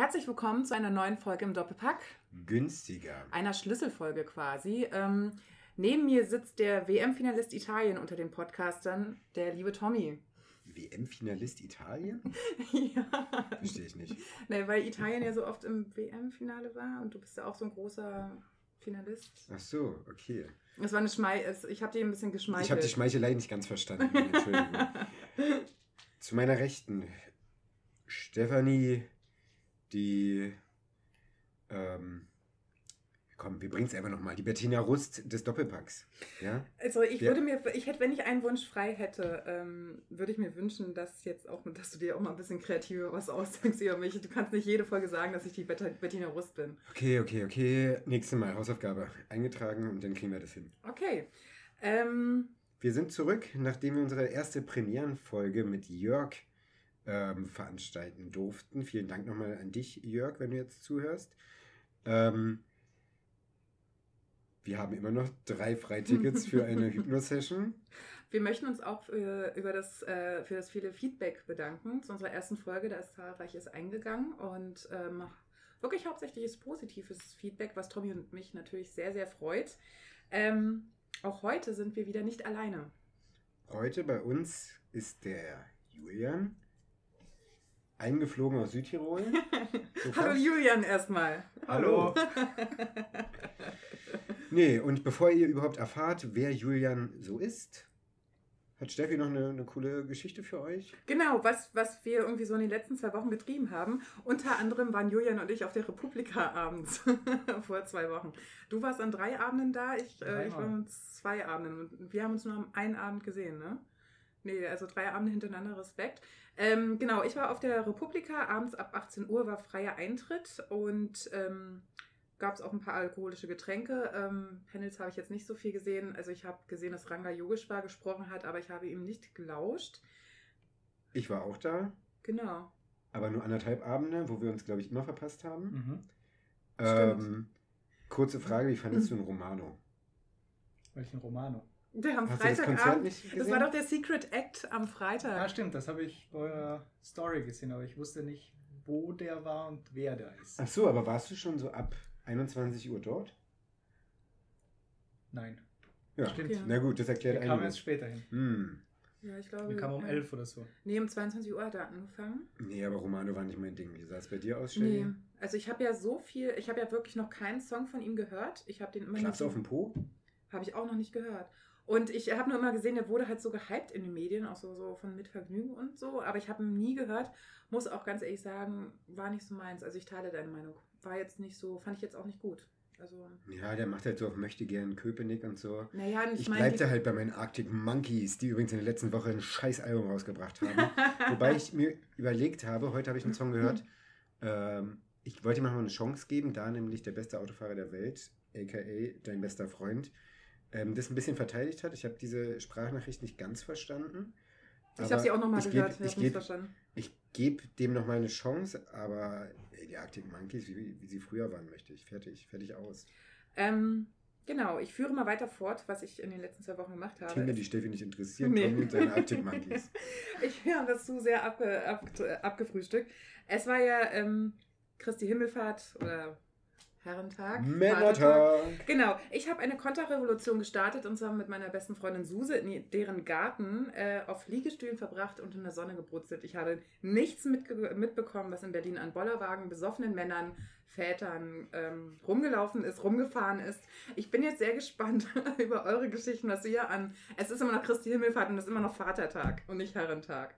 Herzlich willkommen zu einer neuen Folge im Doppelpack. Günstiger. Einer Schlüsselfolge quasi. Ähm, neben mir sitzt der WM-Finalist Italien unter den Podcastern, der liebe Tommy. WM-Finalist Italien? ja. Verstehe ich nicht. Nee, weil Italien ja so oft im WM-Finale war und du bist ja auch so ein großer Finalist. Ach so, okay. Das war eine Schmei es- ich habe dir ein bisschen geschmeichelt. Ich habe die Schmeichelei nicht ganz verstanden. Entschuldigung. Zu meiner Rechten, Stefanie, die. Ähm, komm, wir bringen es einfach nochmal. Die Bettina Rust des Doppelpacks. Ja? Also ich Ja. würde mir, ich hätte, wenn ich einen Wunsch frei hätte, ähm, würde ich mir wünschen, dass jetzt auch, dass du dir auch mal ein bisschen kreativer was ausdenkst über mich. Du kannst nicht jede Folge sagen, dass ich die Bet Bettina Rust bin. Okay, okay, okay. Nächstes Mal Hausaufgabe eingetragen und dann kriegen wir das hin. Okay. Ähm, Wir sind zurück, nachdem wir unsere erste Premierenfolge mit Jörg ähm, veranstalten durften. Vielen Dank nochmal an dich, Jörg, wenn du jetzt zuhörst. Ähm, wir haben immer noch drei Freitickets für eine Hypno-Session. wir möchten uns auch äh, über das, äh, für das viele Feedback bedanken zu unserer ersten Folge. Da ist zahlreiches eingegangen und ähm, wirklich hauptsächlich positives Feedback, was Tommy und mich natürlich sehr, sehr freut. Ähm, auch heute sind wir wieder nicht alleine. Heute bei uns ist der Julian, eingeflogen aus Südtirol. So Hallo. Julian erstmal. Hallo. Nee, und bevor ihr überhaupt erfahrt, wer Julian so ist, hat Steffi noch eine, eine coole Geschichte für euch. Genau, was, was wir irgendwie so in den letzten zwei Wochen getrieben haben. Unter anderem waren Julian und ich auf der Republika abends vor zwei Wochen. Du warst an drei Abenden da, ich, äh, ich war an zwei Abenden. Und wir haben uns nur am einen Abend gesehen, ne? Nee, also drei Abende hintereinander, Respekt. Ähm, genau, ich war auf der Republika, abends ab 18 Uhr war freier Eintritt und ähm, gab es auch ein paar alkoholische Getränke. Ähm, Panels habe ich jetzt nicht so viel gesehen. Also ich habe gesehen, dass Ranga Yogeshwar gesprochen hat, aber ich habe ihm nicht gelauscht. Ich war auch da, Genau. aber nur anderthalb Abende, wo wir uns, glaube ich, immer verpasst haben. Mhm. Ähm, kurze Frage, wie fandest du den Romano? Welchen Romano? Der am Hast das Freitagabend. gesehen? Das war doch der Secret Act am Ah, Freitag. stimmt, das habe ich bei eurer Story gesehen, aber ich wusste nicht, wo der war und wer der ist. Ach so, aber warst du schon so ab 21 Uhr dort? Nein. Ja, Stimmt. Ja. na gut, das Wir erklärt kamen einiges. erst später hin. Hm. Ja, ich glaube. Wir kamen um ja. 11 oder so. Nee, um 22 Uhr hat er angefangen. Nee, aber Romano war nicht mein Ding. Wie sah es bei dir aus, Nee. Steffi? Also ich habe ja so viel, ich habe ja wirklich noch keinen Song von ihm gehört. Ich habe den immer Klappst du auf dem Po? Habe ich auch noch nicht gehört. Und ich habe nur immer gesehen, der wurde halt so gehypt in den Medien, auch so, so von Mitvergnügen und so. Aber ich habe ihn nie gehört. Muss auch ganz ehrlich sagen, war nicht so meins. Also ich teile deine Meinung. War jetzt nicht so, fand ich jetzt auch nicht gut. Also, Ja, der macht halt so auf möchte gern Köpenick und so. naja, und Ich, ich meine. bleib da halt bei meinen Arctic Monkeys, die übrigens in der letzten Woche ein scheiß Album rausgebracht haben. Wobei ich mir überlegt habe, heute habe ich einen Song gehört, ähm, ich wollte ihm noch mal eine Chance geben, da nämlich der beste Autofahrer der Welt, aka dein bester Freund, ähm, das ein bisschen verteidigt hat. Ich habe diese Sprachnachricht nicht ganz verstanden. Ich habe sie auch nochmal gehört, geb- ich habe nicht verstanden. Ich gebe dem noch mal eine Chance, aber ey, die Arctic Monkeys, wie, wie sie früher waren, möchte ich. Fertig, fertig aus. Ähm, genau, ich führe mal weiter fort, was ich in den letzten zwei Wochen gemacht habe. Themen, die Steffi nicht interessieren, Nee. Tommy und seine Arctic Monkeys. ich habe das zu sehr abge, ab, abgefrühstückt. Es war ja ähm, Christi Himmelfahrt oder Herrentag. Männertag! Genau, ich habe eine Konterrevolution gestartet und zwar mit meiner besten Freundin Suse in deren Garten äh, auf Liegestühlen verbracht und in der Sonne gebrutzelt. Ich habe nichts mitbekommen, was in Berlin an Bollerwagen, besoffenen Männern, Vätern ähm, rumgelaufen ist, rumgefahren ist. Ich bin jetzt sehr gespannt über eure Geschichten, was ihr an. Es ist immer noch Christi Himmelfahrt und es ist immer noch Vatertag und nicht Herrentag.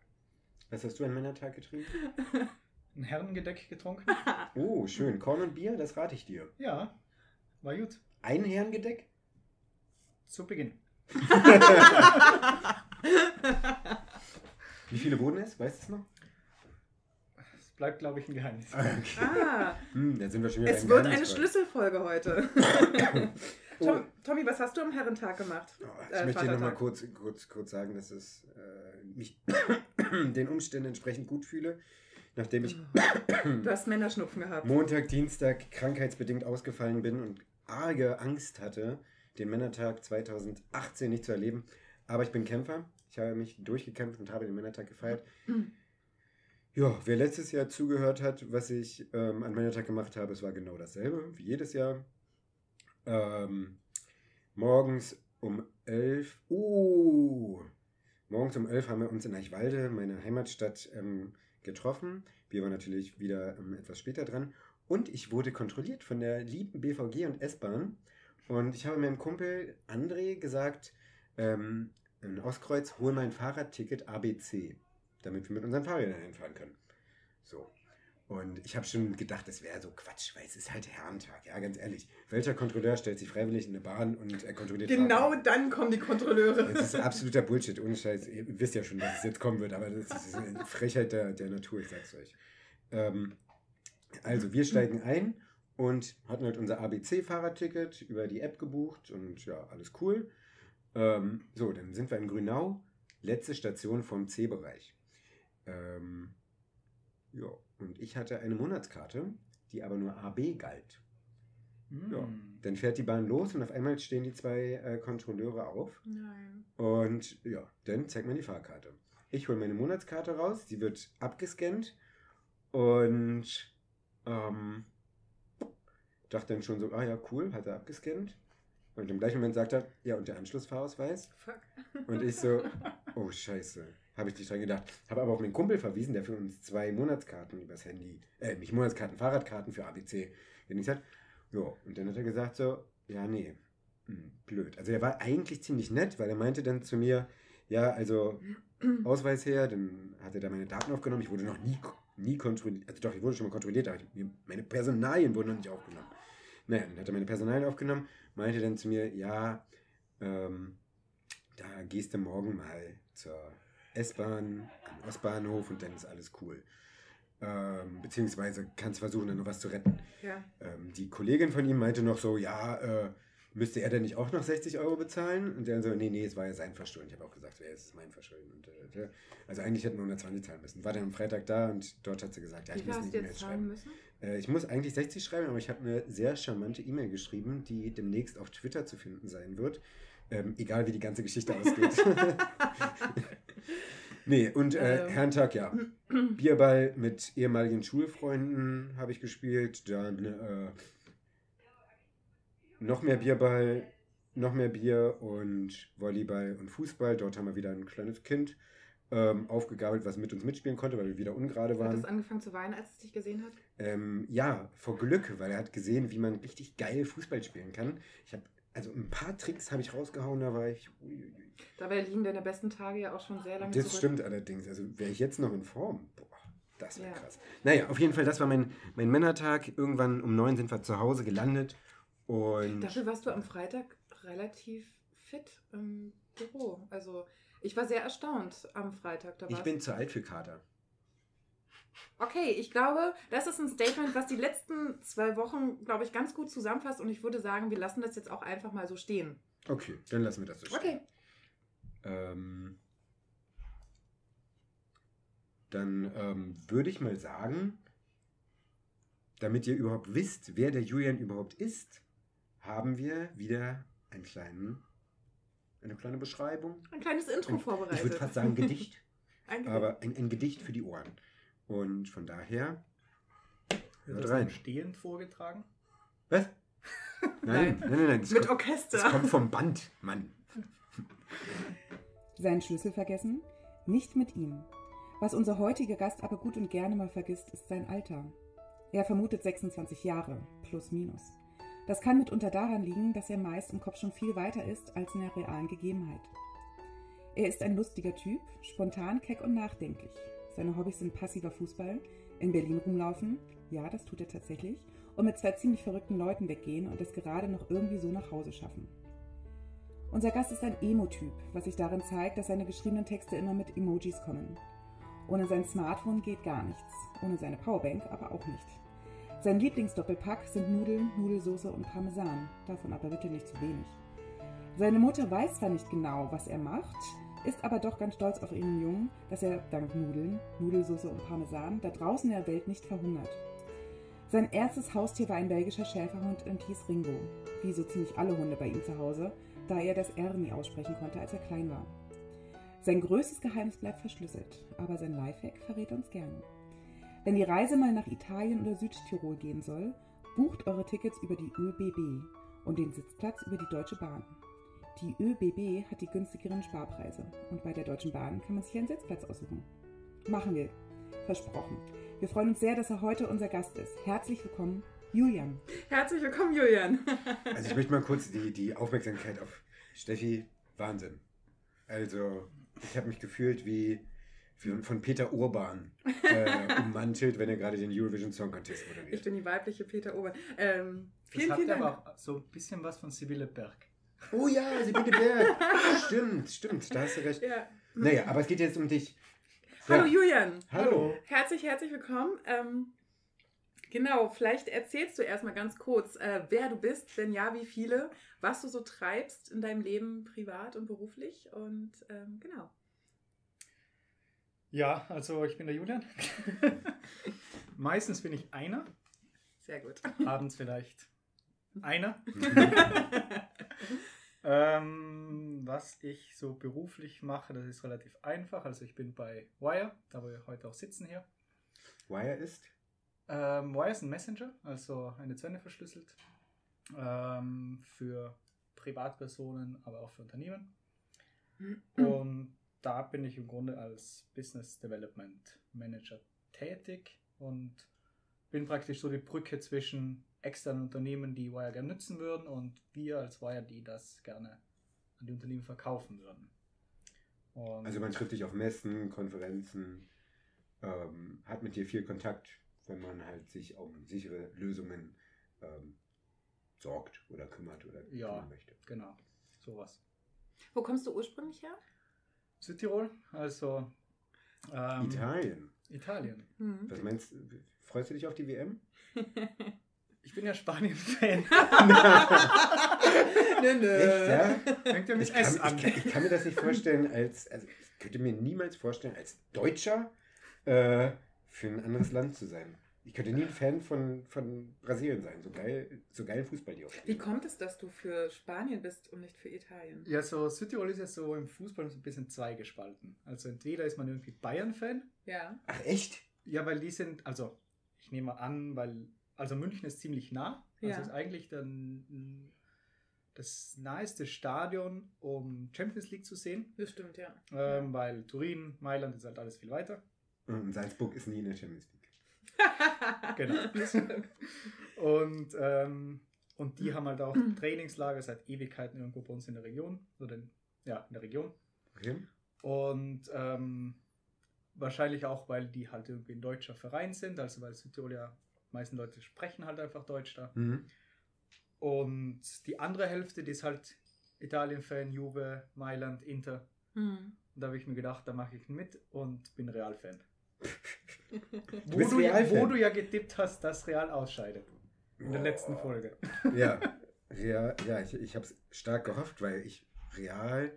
Was hast du an Männertag getrieben? Ein Herrengedeck getrunken? Oh, schön. Korn und Bier, das rate ich dir. Ja, war gut. Ein Herrengedeck? Zu Beginn. Wie viele wurden es? Weißt du es noch? Es bleibt, glaube ich, ein Geheimnis. Okay. ah, Hm, dann sind wir schon wieder es wird eine. Schlüsselfolge heute. Oh, Tom, Tommy, was hast du am Herrentag gemacht? oh, ich Äh, möchte dir nochmal kurz, kurz, kurz sagen, dass es äh, mich den Umständen entsprechend gut fühle, nachdem ich Du hast Männerschnupfen gehabt. Montag, Dienstag krankheitsbedingt ausgefallen bin und arge Angst hatte, den Männertag 2018 nicht zu erleben. Aber ich bin Kämpfer. Ich habe mich durchgekämpft und habe den Männertag gefeiert. Ja, wer letztes Jahr zugehört hat, was ich ähm, an meiner Tag gemacht habe, es war genau dasselbe wie jedes Jahr. Ähm, morgens um 11 Uh, morgens um 11 haben wir uns in Eichwalde, meine Heimatstadt, ähm, getroffen. Wir waren natürlich wieder ähm, etwas später dran. Und ich wurde kontrolliert von der lieben BVG und S-Bahn. Und ich habe meinem Kumpel André gesagt, ähm, in Ostkreuz, hol mein Fahrradticket ABC, damit wir mit unseren Fahrrädern hinfahren können. So. Und ich habe schon gedacht, das wäre so Quatsch, weil es ist halt Herrentag, ja, ganz ehrlich. Welcher Kontrolleur stellt sich freiwillig in eine Bahn und äh, kontrolliert Genau Fahrräder? dann kommen die Kontrolleure. Das ist absoluter Bullshit, ohne Scheiß. Ihr wisst ja schon, dass es jetzt kommen wird, aber das ist eine Frechheit der, der Natur, ich sag's euch. Ähm, also, wir steigen ein und hatten halt unser ABC-Fahrradticket über die App gebucht und ja, alles cool. Ähm, so, dann sind wir in Grünau, letzte Station vom C-Bereich. Ähm, ja, und ich hatte eine Monatskarte, die aber nur AB galt. Ja, Hm. dann fährt die Bahn los und auf einmal stehen die zwei äh, Kontrolleure auf. Nein. Und ja, dann zeigt man die Fahrkarte. Ich hole meine Monatskarte raus, sie wird abgescannt und ähm, dachte dann schon so, ah ja, cool, hat er abgescannt. Und im gleichen Moment sagt er, ja, und der Anschlussfahrausweis? Fuck. Und ich so, oh scheiße, habe ich nicht dran gedacht. Habe aber auf meinen Kumpel verwiesen, der für uns zwei Monatskarten übers Handy, äh, nicht Monatskarten, Fahrradkarten für ABC genießt hat. Ja, und dann hat er gesagt so, ja, nee, hm, blöd. Also er war eigentlich ziemlich nett, weil er meinte dann zu mir, ja, also Ausweis her, dann hat er da meine Daten aufgenommen. Ich wurde noch nie, nie kontrolliert, also doch, ich wurde schon mal kontrolliert, aber ich, meine Personalien wurden noch nicht aufgenommen. Naja, dann hat er meine Personalien aufgenommen, meinte dann zu mir, ja, ähm, da gehst du morgen mal zur S-Bahn am Ostbahnhof und dann ist alles cool. Ähm, beziehungsweise kannst versuchen, dann noch was zu retten. Ja. Ähm, die Kollegin von ihm meinte noch so, ja, äh, müsste er denn nicht auch noch 60 Euro bezahlen? Und der so, nee, nee, es war ja sein Verschulden. Ich habe auch gesagt, ja, es ist mein Verschulden. Und, äh, also eigentlich hätten wir 120 zahlen müssen. War dann am Freitag da und dort hat sie gesagt, ja, ich viel muss eine E-Mail zahlen schreiben. müssen? Äh, ich muss eigentlich 60 schreiben, aber ich habe eine sehr charmante E-Mail geschrieben, die demnächst auf Twitter zu finden sein wird. Ähm, egal wie die ganze Geschichte ausgeht. nee, und äh, Ähm. Herrentag, ja. Bierball mit ehemaligen Schulfreunden habe ich gespielt. Dann äh, noch mehr Bierball, noch mehr Bier und Volleyball und Fußball. Dort haben wir wieder ein kleines Kind ähm, aufgegabelt, was mit uns mitspielen konnte, weil wir wieder ungerade Hat waren. es angefangen zu weinen, als es dich gesehen hat? Ähm, ja, vor Glück, weil er hat gesehen, wie man richtig geil Fußball spielen kann. Ich habe also ein paar Tricks habe ich rausgehauen, da war ich. uiuiui. Dabei liegen deine besten Tage ja auch schon sehr lange Das zurück. stimmt allerdings. Also wäre ich jetzt noch in Form. Boah, das wäre Ja. krass. Naja, auf jeden Fall, das war mein, mein Männertag. Irgendwann um neun sind wir zu Hause gelandet. Und Dafür warst du am Freitag relativ fit im Büro. Also ich war sehr erstaunt am Freitag. Da ich bin zu alt für Kater. Okay, ich glaube, das ist ein Statement, was die letzten zwei Wochen, glaube ich, ganz gut zusammenfasst. Und ich würde sagen, wir lassen das jetzt auch einfach mal so stehen. Okay, dann lassen wir das so stehen. Okay. Ähm, dann ähm, würde ich mal sagen, damit ihr überhaupt wisst, wer der Julian überhaupt ist, haben wir wieder einen kleinen, eine kleine Beschreibung. Ein kleines Intro Ein, vorbereitet. ich würde fast sagen Gedicht, Ein Gedicht. aber ein, ein Gedicht für die Ohren. Und von daher, Wird Hört das rein. stehend vorgetragen? was? Nein, nein, nein, nein. Das, Mit kommt, Orchester. das kommt vom Band, Mann. Seinen Schlüssel vergessen? Nicht mit ihm. Was unser heutiger Gast aber gut und gerne mal vergisst, ist sein Alter. Er vermutet 26 Jahre, plus minus. Das kann mitunter daran liegen, dass er meist im Kopf schon viel weiter ist als in der realen Gegebenheit. Er ist ein lustiger Typ, spontan, keck und nachdenklich. Seine Hobbys sind passiver Fußball, in Berlin rumlaufen, ja, das tut er tatsächlich, und mit zwei ziemlich verrückten Leuten weggehen und es gerade noch irgendwie so nach Hause schaffen. Unser Gast ist ein Emo-Typ, was sich darin zeigt, dass seine geschriebenen Texte immer mit Emojis kommen. Ohne sein Smartphone geht gar nichts, ohne seine Powerbank aber auch nicht. Sein Lieblingsdoppelpack sind Nudeln, Nudelsoße und Parmesan, davon aber bitte nicht zu wenig. Seine Mutter weiß zwar nicht genau, was er macht, ist aber doch ganz stolz auf ihren Jungen, dass er dank Nudeln, Nudelsoße und Parmesan da draußen in der Welt nicht verhungert. Sein erstes Haustier war ein belgischer Schäferhund und hieß Ringo, wie so ziemlich alle Hunde bei ihm zu Hause, da er das R nie aussprechen konnte, als er klein war. Sein größtes Geheimnis bleibt verschlüsselt, aber sein Lifehack verrät er uns gerne. Wenn die Reise mal nach Italien oder Südtirol gehen soll, bucht eure Tickets über die ÖBB und den Sitzplatz über die Deutsche Bahn. Die ÖBB hat die günstigeren Sparpreise und bei der Deutschen Bahn kann man sich einen Sitzplatz aussuchen. Machen wir. Versprochen. Wir freuen uns sehr, dass er heute unser Gast ist. Herzlich willkommen, Julian. Herzlich willkommen, Julian. Also ich möchte mal kurz die, die Aufmerksamkeit auf Steffi. Wahnsinn. Also ich habe mich gefühlt wie, wie von Peter Urban äh, ummantelt, wenn er gerade den Eurovision Song Contest Ich moderiert. bin die weibliche Peter Ober. Ähm, Das vielen, hat vielen Dank. aber auch so ein bisschen was von Sibylle Berg. Oh ja, Sibylle Berg. stimmt, stimmt, da hast du recht. Ja. Naja, aber es geht jetzt um dich. Hallo Ja. Julian. Hallo. Herzlich, herzlich willkommen. Ähm, genau, vielleicht erzählst du erstmal ganz kurz, äh, wer du bist, wenn ja, wie viele, was du so treibst in deinem Leben privat und beruflich und ähm, genau. Ja, also ich bin der Julian. Meistens bin ich einer, Sehr gut. abends vielleicht einer. Ähm, was ich so beruflich mache, das ist relativ einfach. Also ich bin bei Wire, da wo wir heute auch sitzen hier. Wire ist? Ähm, Wire ist ein Messenger, also eine zu Ende verschlüsselt. Ähm, für Privatpersonen, aber auch für Unternehmen. Und da bin ich im Grunde als Business Development Manager tätig und bin praktisch so die Brücke zwischen externen Unternehmen, die Wire gerne nutzen würden, und wir als Wire, die das gerne an die Unternehmen verkaufen würden. Und Also man trifft dich auf Messen, Konferenzen, ähm, hat mit dir viel Kontakt, wenn man halt sich um sichere Lösungen ähm, sorgt oder kümmert oder Ja. kümmern möchte. genau, sowas. Wo kommst du ursprünglich her? Südtirol, also ähm, Italien. Italien. Hm. Was meinst du? Freust du dich auf die WM? Ich bin ja Spanien-Fan. nö, nö. Echt, ja? Fängt ja mit Ich kann, S ich, an. kann, ich kann mir das nicht vorstellen als, also ich könnte mir niemals vorstellen, als Deutscher äh, für ein anderes Land zu sein. Ich könnte nie ein Fan von, von Brasilien sein, so geil, so geil Fußball die auch. Wie kommt es, dass du für Spanien bist und nicht für Italien? Ja, so Südtirol ist ja so im Fußball so ein bisschen zweigespalten. Also entweder ist man irgendwie Bayern-Fan, Ja. Ach echt? ja, weil die sind, also ich nehme an, weil, also München ist ziemlich nah. Also Ja. ist eigentlich dann das naheste Stadion, um Champions League zu sehen. Das stimmt, ja. Ähm, weil Turin, Mailand ist halt alles viel weiter. Und Salzburg ist nie in der Champions League. Genau. Und, ähm, und die haben halt auch Trainingslager seit Ewigkeiten irgendwo bei uns in der Region. Oder in, ja, in der Region. Okay? Und ähm, wahrscheinlich auch, weil die halt irgendwie ein deutscher Verein sind, also weil Südtirol ja, die meisten Leute sprechen halt einfach Deutsch da. Mhm. Und die andere Hälfte, die ist halt Italien-Fan, Juve, Mailand, Inter. Hm. Und da habe ich mir gedacht, da mache ich mit und bin Real-Fan. Du Wo, bist du, ja- Real-Fan? wo du ja getippt hast, dass Real ausscheidet. In der letzten Folge. Ja, ja, ja ich, ich habe es stark gehofft, weil ich real.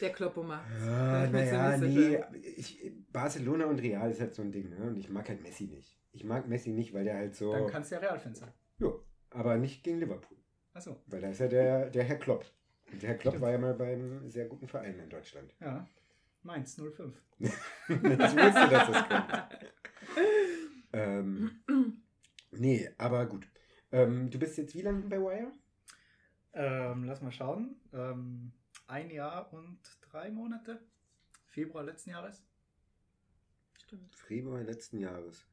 Der Kloppo macht. Ja, naja, nee. Ich, Barcelona und Real ist halt so ein Ding, ne? Und ich mag halt Messi nicht. Ich mag Messi nicht, weil der halt so. Dann kannst du ja Real-Fan sein. Jo, aber nicht gegen Liverpool. Achso, Weil da ist ja der, der Herr Klopp. Und der Herr Klopp Stimmt. war ja mal beim sehr guten Verein in Deutschland. ja. Mainz 05. ich wusste, dass das kommt. ähm, nee, aber gut. Ähm, du bist jetzt wie lange bei Wire? Ähm, lass mal schauen. Ähm, ein Jahr und drei Monate. Februar letzten Jahres. Stimmt. Februar letzten Jahres.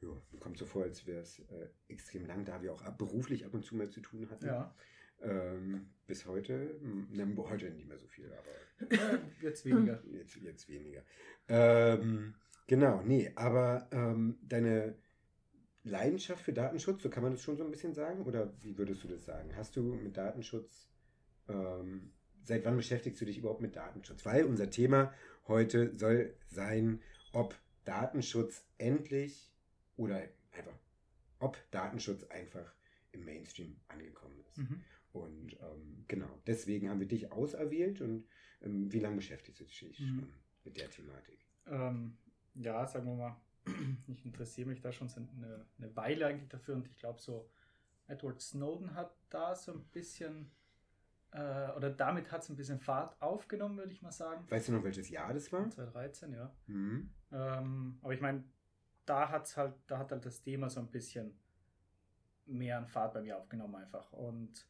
Ja, kommt so vor, als wäre es äh, extrem lang, da wir auch ab, beruflich ab und zu mal zu tun hatten. Ja. Ähm, bis heute, ne, heute nicht mehr so viel, aber ja jetzt weniger. jetzt, jetzt weniger. Ähm, genau, nee, aber ähm, deine Leidenschaft für Datenschutz, so kann man das schon so ein bisschen sagen? Oder wie würdest du das sagen? Hast du mit Datenschutz, ähm, seit wann beschäftigst du dich überhaupt mit Datenschutz? Weil unser Thema heute soll sein, ob Datenschutz endlich oder einfach, ob Datenschutz einfach im Mainstream angekommen ist. Mhm. Und ähm, genau, deswegen haben wir dich auserwählt und ähm, wie lange beschäftigst du dich Mhm. schon mit der Thematik? Ähm, ja, sagen wir mal, ich interessiere mich da schon seit eine, eine Weile eigentlich dafür und ich glaube so, Edward Snowden hat da so ein bisschen, äh, oder damit hat es ein bisschen Fahrt aufgenommen, würde ich mal sagen. Weißt du noch, welches Jahr das war? 2013, ja. Mhm. Ähm, aber ich meine, da hat's halt, da hat halt das Thema so ein bisschen mehr an Fahrt bei mir aufgenommen einfach. Und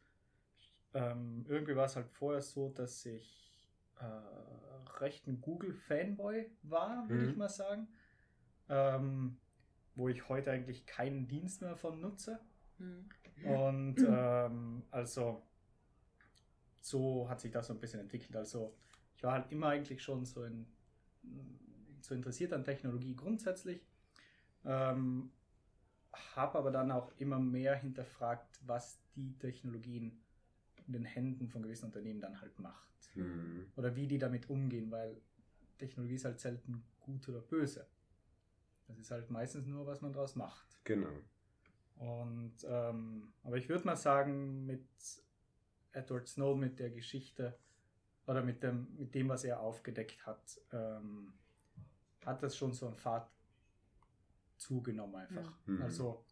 ähm, irgendwie war es halt vorher so, dass ich äh, recht ein Google-Fanboy war, würde Mhm. ich mal sagen. Ähm, wo ich heute eigentlich keinen Dienst mehr von nutze. Hm. Und ähm, also so hat sich das so ein bisschen entwickelt. Also ich war halt immer eigentlich schon so, in, so interessiert an Technologie grundsätzlich. Ähm, habe aber dann auch immer mehr hinterfragt, was die Technologien in den Händen von gewissen Unternehmen dann halt macht. Hm. Oder wie die damit umgehen, weil Technologie ist halt selten gut oder böse. Das ist halt meistens nur, was man daraus macht. Genau. Und ähm, aber ich würde mal sagen, mit Edward Snowden, mit der Geschichte oder mit dem, mit dem, was er aufgedeckt hat, ähm, hat das schon so ein Fahrt zugenommen einfach. Mhm. Also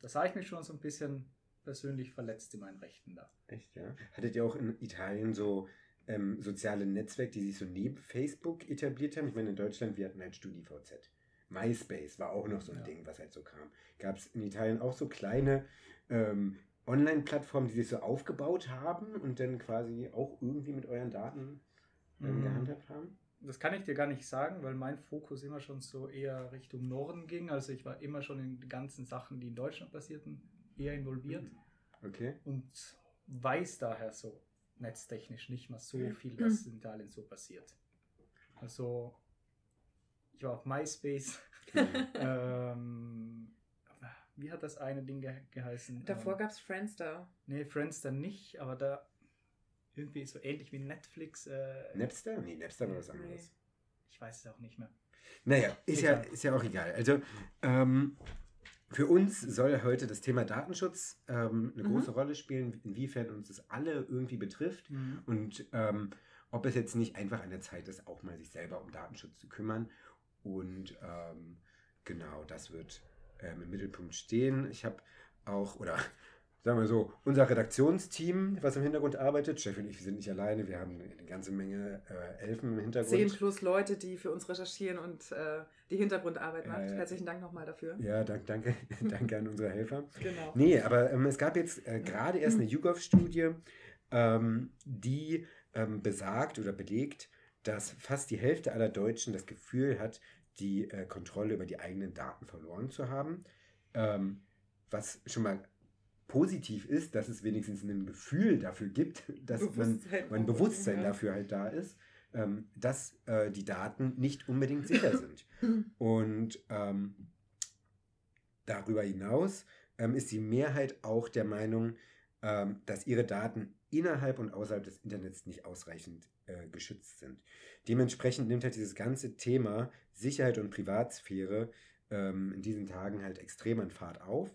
da sah ich mich schon so ein bisschen persönlich verletzt in meinen Rechten da. Echt, ja? Hattet ihr auch in Italien so ähm, soziale Netzwerke, die sich so neben Facebook etabliert haben? Ich meine, in Deutschland, wir hatten halt StudiVZ. MySpace war auch noch so ein Ja. Ding, was halt so kam. Gab es in Italien auch so kleine ähm, Online-Plattformen, die sich so aufgebaut haben und dann quasi auch irgendwie mit euren Daten ähm, Mhm. gehandhabt haben? Das kann ich dir gar nicht sagen, weil mein Fokus immer schon so eher Richtung Norden ging. Also ich war immer schon in die ganzen Sachen, die in Deutschland passierten, eher involviert. Okay. und weiß daher so netztechnisch nicht mal so viel, was in Italien so passiert. Also, ich war auf MySpace. ähm, wie hat das eine Ding ge geheißen? Davor ähm, gab es Friendster. Nee, Friendster nicht, aber da irgendwie so ähnlich wie Netflix. Äh, Napster? Nee, Napster war was anderes. ich weiß es auch nicht mehr. Naja, ist ja, ist ja auch egal. Also ähm, für uns soll heute das Thema Datenschutz ähm, eine Mhm. große Rolle spielen, inwiefern uns das alle irgendwie betrifft und ähm, ob es jetzt nicht einfach an der Zeit ist, auch mal sich selber um Datenschutz zu kümmern. Und ähm, genau, das wird ähm, im Mittelpunkt stehen. Ich habe auch, oder sagen wir so, unser Redaktionsteam, was im Hintergrund arbeitet, Steffi und ich, wir sind nicht alleine, wir haben eine ganze Menge äh, Elfen im Hintergrund. Zehn plus Leute, die für uns recherchieren und äh, die Hintergrundarbeit ja. Herzlichen Dank nochmal dafür. Ja, dank, danke, danke an unsere Helfer. Genau. Nee, aber ähm, es gab jetzt äh, gerade erst eine YouGov-Studie, ähm, die ähm, besagt oder belegt, dass fast die Hälfte aller Deutschen das Gefühl hat, die äh, Kontrolle über die eigenen Daten verloren zu haben. Ähm, was schon mal positiv ist, dass es wenigstens ein Gefühl dafür gibt, dass man, Bewusstsein. mein Bewusstsein Ja. dafür halt da ist, ähm, dass äh, die Daten nicht unbedingt sicher sind. Und ähm, darüber hinaus ähm, ist die Mehrheit auch der Meinung, ähm, dass ihre Daten innerhalb und außerhalb des Internets nicht ausreichend äh, geschützt sind. Dementsprechend nimmt halt dieses ganze Thema Sicherheit und Privatsphäre ähm, in diesen Tagen halt extrem an Fahrt auf.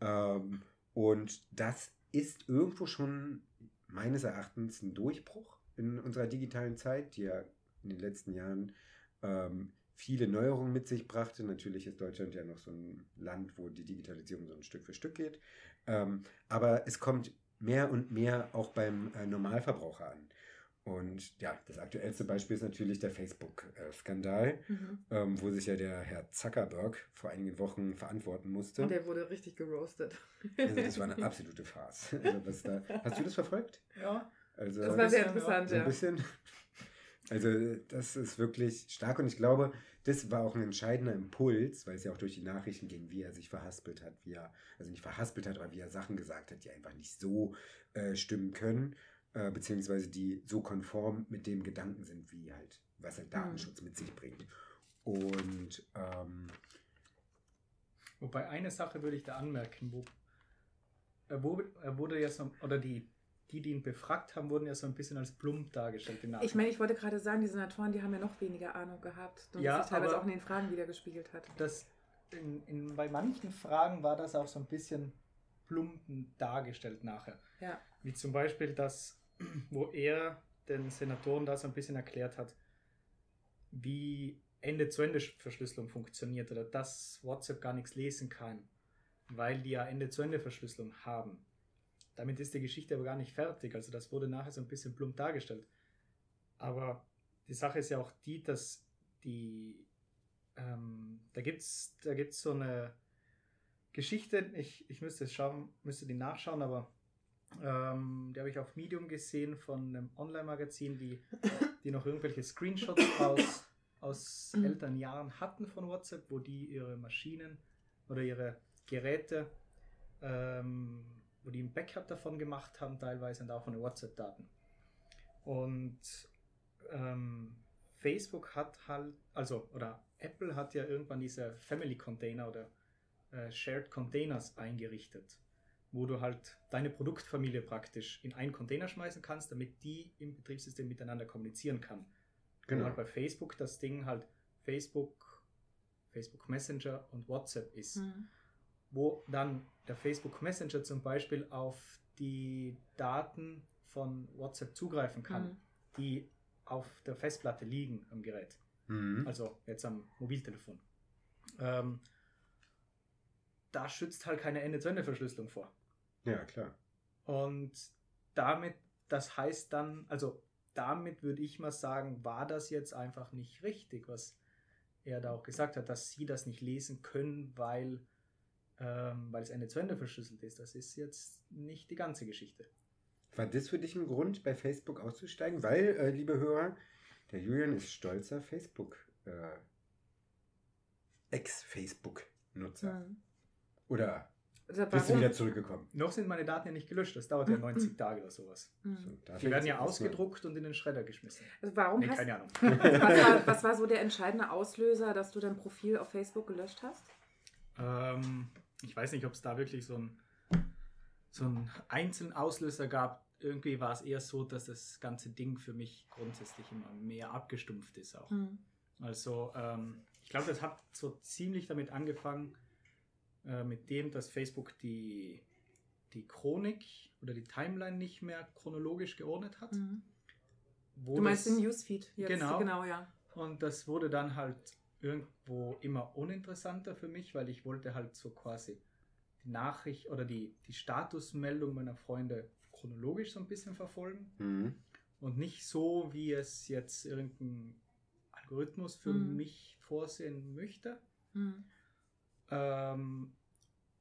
Ähm, und das ist irgendwo schon meines Erachtens ein Durchbruch in unserer digitalen Zeit, die ja in den letzten Jahren ähm, viele Neuerungen mit sich brachte. Natürlich ist Deutschland ja noch so ein Land, wo die Digitalisierung so ein Stück für Stück geht. Ähm, aber es kommt mehr und mehr auch beim äh, Normalverbraucher an. Und ja, das aktuellste Beispiel ist natürlich der Facebook-Skandal, Mhm. ähm, wo sich ja der Herr Zuckerberg vor einigen Wochen verantworten musste. Und der wurde richtig geroastet. Also das war eine absolute Farce. Also was da, hast du das verfolgt? Ja, Also, Das war sehr interessant, so ein ja. bisschen. Also, das ist wirklich stark und ich glaube, das war auch ein entscheidender Impuls, weil es ja auch durch die Nachrichten ging, wie er sich verhaspelt hat, wie er, also nicht verhaspelt hat, aber wie er Sachen gesagt hat, die einfach nicht so äh, stimmen können, äh, beziehungsweise die so konform mit dem Gedanken sind, wie halt, was halt Datenschutz mit sich bringt. Und ähm, Wobei eine Sache würde ich da anmerken, wo er wurde, er wurde ja so, oder die, die, die ihn befragt haben, wurden ja so ein bisschen als plump dargestellt. in Ich meine, ich wollte gerade sagen, die Senatoren, die haben ja noch weniger Ahnung gehabt. Und Ja, das sich teilweise aber- auch in den Fragen wieder gespiegelt hat. das in, in, bei manchen Fragen war das auch so ein bisschen plumpen dargestellt nachher. Ja. Wie zum Beispiel das, wo er den Senatoren da so ein bisschen erklärt hat, wie Ende-zu-Ende-Verschlüsselung funktioniert oder dass WhatsApp gar nichts lesen kann, weil die ja Ende-zu-Ende-Verschlüsselung haben. Damit ist die Geschichte aber gar nicht fertig. Also das wurde nachher so ein bisschen plump dargestellt. Aber die Sache ist ja auch die, dass die, ähm, da gibt es da gibt's so eine Geschichte, ich, ich müsste es schauen, müsste die nachschauen, aber ähm, die habe ich auf Medium gesehen von einem Online-Magazin, die, die noch irgendwelche Screenshots aus, aus älteren Jahren hatten von WhatsApp, wo die ihre Maschinen oder ihre Geräte, ähm, wo die ein Backup davon gemacht haben, teilweise und auch von den WhatsApp-Daten. Und ähm, Facebook hat halt, also, oder Apple hat ja irgendwann diese Family Container oder äh, Shared Containers eingerichtet, wo du halt deine Produktfamilie praktisch in einen Container schmeißen kannst, damit die im Betriebssystem miteinander kommunizieren kann. Genau. Und halt bei Facebook das Ding halt Facebook, Facebook Messenger und WhatsApp ist. Mhm. Wo dann der Facebook Messenger zum Beispiel auf die Daten von WhatsApp zugreifen kann, mhm. die auf der Festplatte liegen am Gerät. Mhm. Also jetzt am Mobiltelefon. Ähm, da schützt halt keine Ende-zu-Ende-Verschlüsselung vor. Ja, klar. Und damit, das heißt dann, also damit würde ich mal sagen, war das jetzt einfach nicht richtig, was er da auch gesagt hat, dass sie das nicht lesen können, weil, ähm, weil es Ende zu Ende verschlüsselt ist. Das ist jetzt nicht die ganze Geschichte. War das für dich ein Grund, bei Facebook auszusteigen? Weil, äh, liebe Hörer, der Julian ist stolzer Facebook, äh, Ex-Facebook-Nutzer. Mhm. Oder also bist du wieder zurückgekommen? Noch sind meine Daten ja nicht gelöscht. Das dauert ja 90 mhm. Tage oder sowas. Mhm. So, die werden ja ausgedruckt und in den Schredder geschmissen. Also warum nee, hast, keine Ahnung. was, war, was war so der entscheidende Auslöser, dass du dein Profil auf Facebook gelöscht hast? Ähm, ich weiß nicht, ob es da wirklich so ein so einen einzelnen Auslöser gab. Irgendwie war es eher so, dass das ganze Ding für mich grundsätzlich immer mehr abgestumpft ist auch. Mhm. Also ähm, ich glaube, das hat so ziemlich damit angefangen, äh, mit dem, dass Facebook die, die Chronik oder die Timeline nicht mehr chronologisch geordnet hat. Mhm. du meinst das, den Newsfeed jetzt? Genau, genau, ja. Und das wurde dann halt irgendwo immer uninteressanter für mich, weil ich wollte halt so quasi die Nachricht oder die, die Statusmeldung meiner Freunde chronologisch so ein bisschen verfolgen. Mhm. Und nicht so, wie es jetzt irgendein Algorithmus für mhm. mich vorsehen möchte. Mhm. Ähm,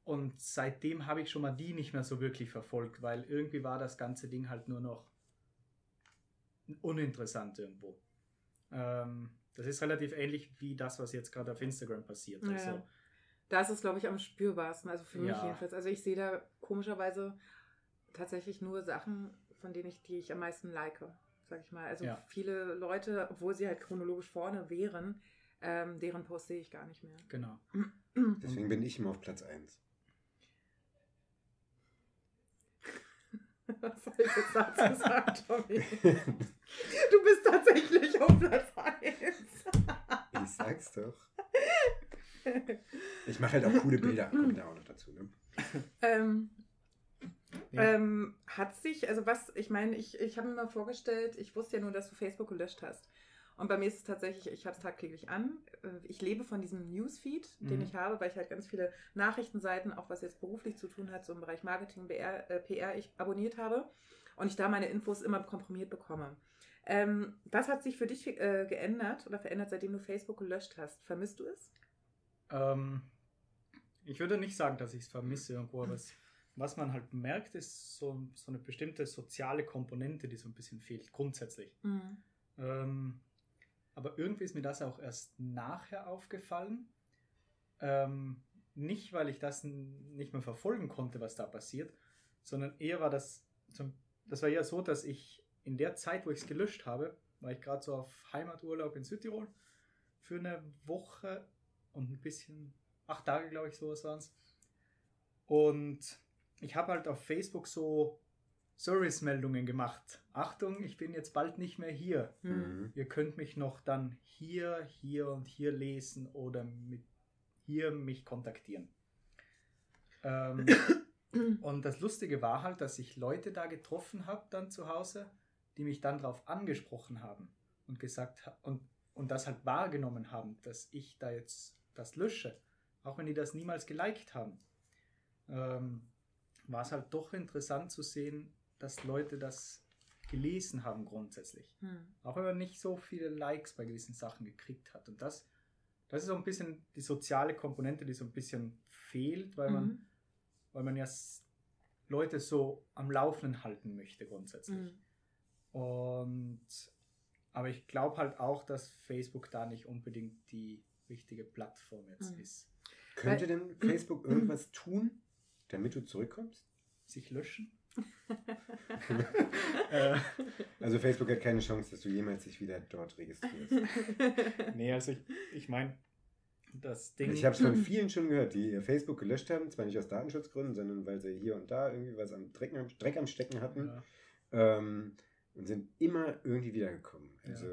und seitdem habe ich schon mal die nicht mehr so wirklich verfolgt, weil irgendwie war das ganze Ding halt nur noch uninteressant irgendwo. Ähm, das ist relativ ähnlich wie das, was jetzt gerade auf Instagram passiert. Ja, also, da ist es, glaube ich, am spürbarsten. Also für mich ja. jedenfalls. Also ich sehe da komischerweise tatsächlich nur Sachen, von denen ich, die ich am meisten like, sag ich mal. Also ja. viele Leute, obwohl sie halt chronologisch vorne wären, ähm, deren Post sehe ich gar nicht mehr. Genau. Deswegen bin ich immer auf Platz 1. Was soll ich jetzt dazu sagen, Tommy? Du bist tatsächlich auf Platz 1. Ich sag's doch. Ich mache halt auch coole Bilder, kommt da auch noch dazu. Ne? Ähm, ja. ähm, hat sich, also was, ich meine, ich, ich habe mir mal vorgestellt, ich wusste ja nur, dass du Facebook gelöscht hast. Und bei mir ist es tatsächlich, ich habe es tagtäglich an. Äh, ich lebe von diesem Newsfeed, den mhm. ich habe, weil ich halt ganz viele Nachrichtenseiten, auch was jetzt beruflich zu tun hat, so im Bereich Marketing, BR, äh, PR, ich abonniert habe und ich da meine Infos immer komprimiert bekomme. Ähm, was hat sich für dich äh, geändert oder verändert, seitdem du Facebook gelöscht hast? Vermisst du es? Ähm, ich würde nicht sagen, dass ich es vermisse irgendwo, aber was man halt merkt, ist so, so eine bestimmte soziale Komponente, die so ein bisschen fehlt, grundsätzlich. Mhm. Ähm, aber irgendwie ist mir das auch erst nachher aufgefallen. Ähm, nicht, weil ich das nicht mehr verfolgen konnte, was da passiert, sondern eher war das, zum, das war eher so, dass ich in der Zeit, wo ich es gelöscht habe, war ich gerade so auf Heimaturlaub in Südtirol für eine Woche und ein bisschen, acht Tage, glaube ich, sowas waren es. Und ich habe halt auf Facebook so Service-Meldungen gemacht. Achtung, ich bin jetzt bald nicht mehr hier. Mhm. Ihr könnt mich noch dann hier, hier und hier lesen oder mit hier mich kontaktieren. Ähm, und das Lustige war halt, dass ich Leute da getroffen habe dann zu Hause, die mich dann darauf angesprochen haben und gesagt und, und das halt wahrgenommen haben, dass ich da jetzt das lösche, auch wenn die das niemals geliked haben. Ähm, war es halt doch interessant zu sehen, dass Leute das gelesen haben grundsätzlich. Hm. Auch wenn man nicht so viele Likes bei gewissen Sachen gekriegt hat. Und das, das ist so ein bisschen die soziale Komponente, die so ein bisschen fehlt, weil man, Mhm. weil man ja Leute so am Laufenden halten möchte grundsätzlich. Mhm. Und aber ich glaube halt auch, dass Facebook da nicht unbedingt die richtige Plattform jetzt Mhm. ist. Könnte denn Facebook irgendwas tun, damit du zurückkommst? Sich löschen? äh, Also Facebook hat keine Chance, dass du jemals dich wieder dort registrierst. nee, also ich, ich meine, das Ding. Ich habe es von vielen schon gehört, die ihr Facebook gelöscht haben, zwar nicht aus Datenschutzgründen, sondern weil sie hier und da irgendwie was am Dreck, am Dreck am Stecken hatten ja. ähm, und sind immer irgendwie wiedergekommen. Also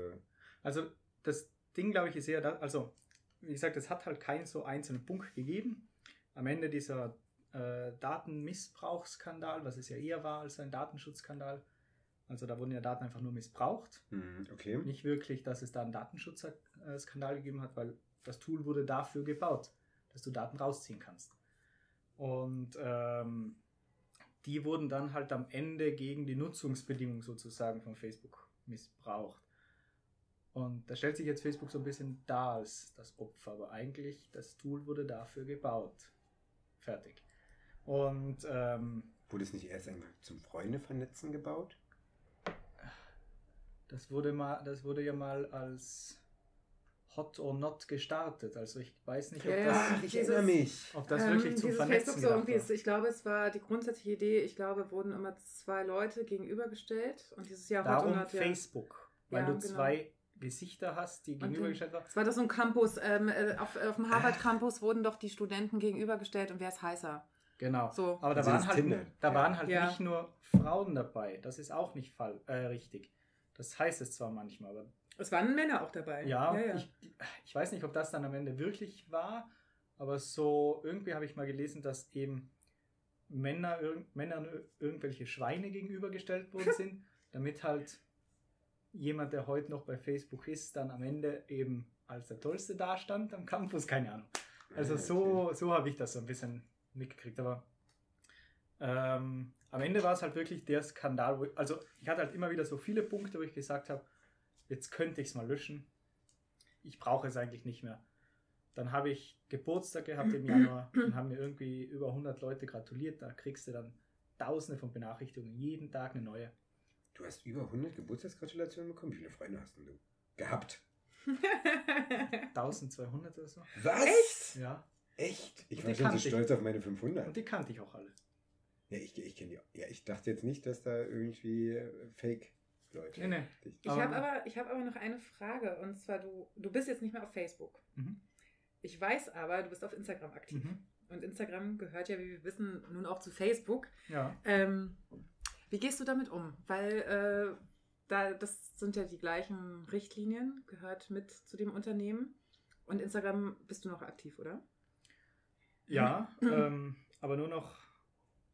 Also das Ding, glaube ich, ist eher, da, also wie gesagt, es hat halt keinen so einzelnen Punkt gegeben. Am Ende dieser äh, Datenmissbrauchsskandal, was es ja eher war als ein Datenschutzskandal, also da wurden ja Daten einfach nur missbraucht. hm, okay. Nicht wirklich, dass es da einen Datenschutzskandal gegeben hat, weil das Tool wurde dafür gebaut, dass du Daten rausziehen kannst. Und ähm, die wurden dann halt am Ende gegen die Nutzungsbedingungen sozusagen von Facebook missbraucht. Und da stellt sich jetzt Facebook so ein bisschen da als das Opfer, aber eigentlich das Tool wurde dafür gebaut. Fertig. Und ähm, Wurde es nicht erst einmal zum Freunde vernetzen gebaut? Das wurde mal, das wurde ja mal als Hot or Not gestartet. Also ich weiß nicht, ob Ja, das, ja. Ich dieses- mich. ob das Ähm, wirklich zum Vernetzen Facebook so gedacht irgendwie war. ist, ich glaube, es war die grundsätzliche Idee, ich glaube, wurden immer zwei Leute gegenübergestellt und dieses Jahr Darum 100, ja. Facebook, weil Ja, du genau. zwei Gesichter hast, die gegenübergestellt waren. Es war doch so ein Campus, ähm, äh, auf, auf dem Harvard-Campus wurden doch die Studenten gegenübergestellt und wer ist heißer? Genau. So. Aber da waren halt, da waren halt Ja. nicht nur Frauen dabei. Das ist auch nicht fall, äh, richtig. Das heißt es zwar manchmal, aber Es waren Männer auch dabei. Ja, ja, ja. Ich, ich weiß nicht, ob das dann am Ende wirklich war, aber so irgendwie habe ich mal gelesen, dass eben Männer, irg Männern ir- irgendwelche Schweine gegenübergestellt worden sind, damit halt jemand, der heute noch bei Facebook ist, dann am Ende eben als der Tollste dastand am Campus, keine Ahnung. Also so, so habe ich das so ein bisschen mitgekriegt, aber ähm, am Ende war es halt wirklich der Skandal, wo, also ich hatte halt immer wieder so viele Punkte, wo ich gesagt habe, jetzt könnte ich es mal löschen. Ich brauche es eigentlich nicht mehr. Dann habe ich Geburtstag gehabt im Januar und haben mir irgendwie über 100 Leute gratuliert. Da kriegst du dann tausende von Benachrichtigungen, jeden Tag eine neue. Du hast über 100 Geburtstagsgratulationen bekommen. Wie viele Freunde hast denn du gehabt? 1200 oder so. Was? Echt? Ja. Echt? Ich war schon so kannte ich. stolz auf meine 500. Und die kannte ich auch alle. Ja, ich, ich kenne die. Ja, ich dachte jetzt nicht, dass da irgendwie äh, Fake-Leute. Nee, nee. Ich habe aber, ich hab aber noch eine Frage und zwar, du, du bist jetzt nicht mehr auf Facebook. Mhm. Ich weiß aber, du bist auf Instagram aktiv. Mhm. Und Instagram gehört ja, wie wir wissen, nun auch zu Facebook. Ja. Ähm, wie gehst du damit um? Weil äh, da, das sind ja die gleichen Richtlinien, gehört mit zu dem Unternehmen. Und Instagram bist du noch aktiv, oder? Ja, ähm, aber nur noch,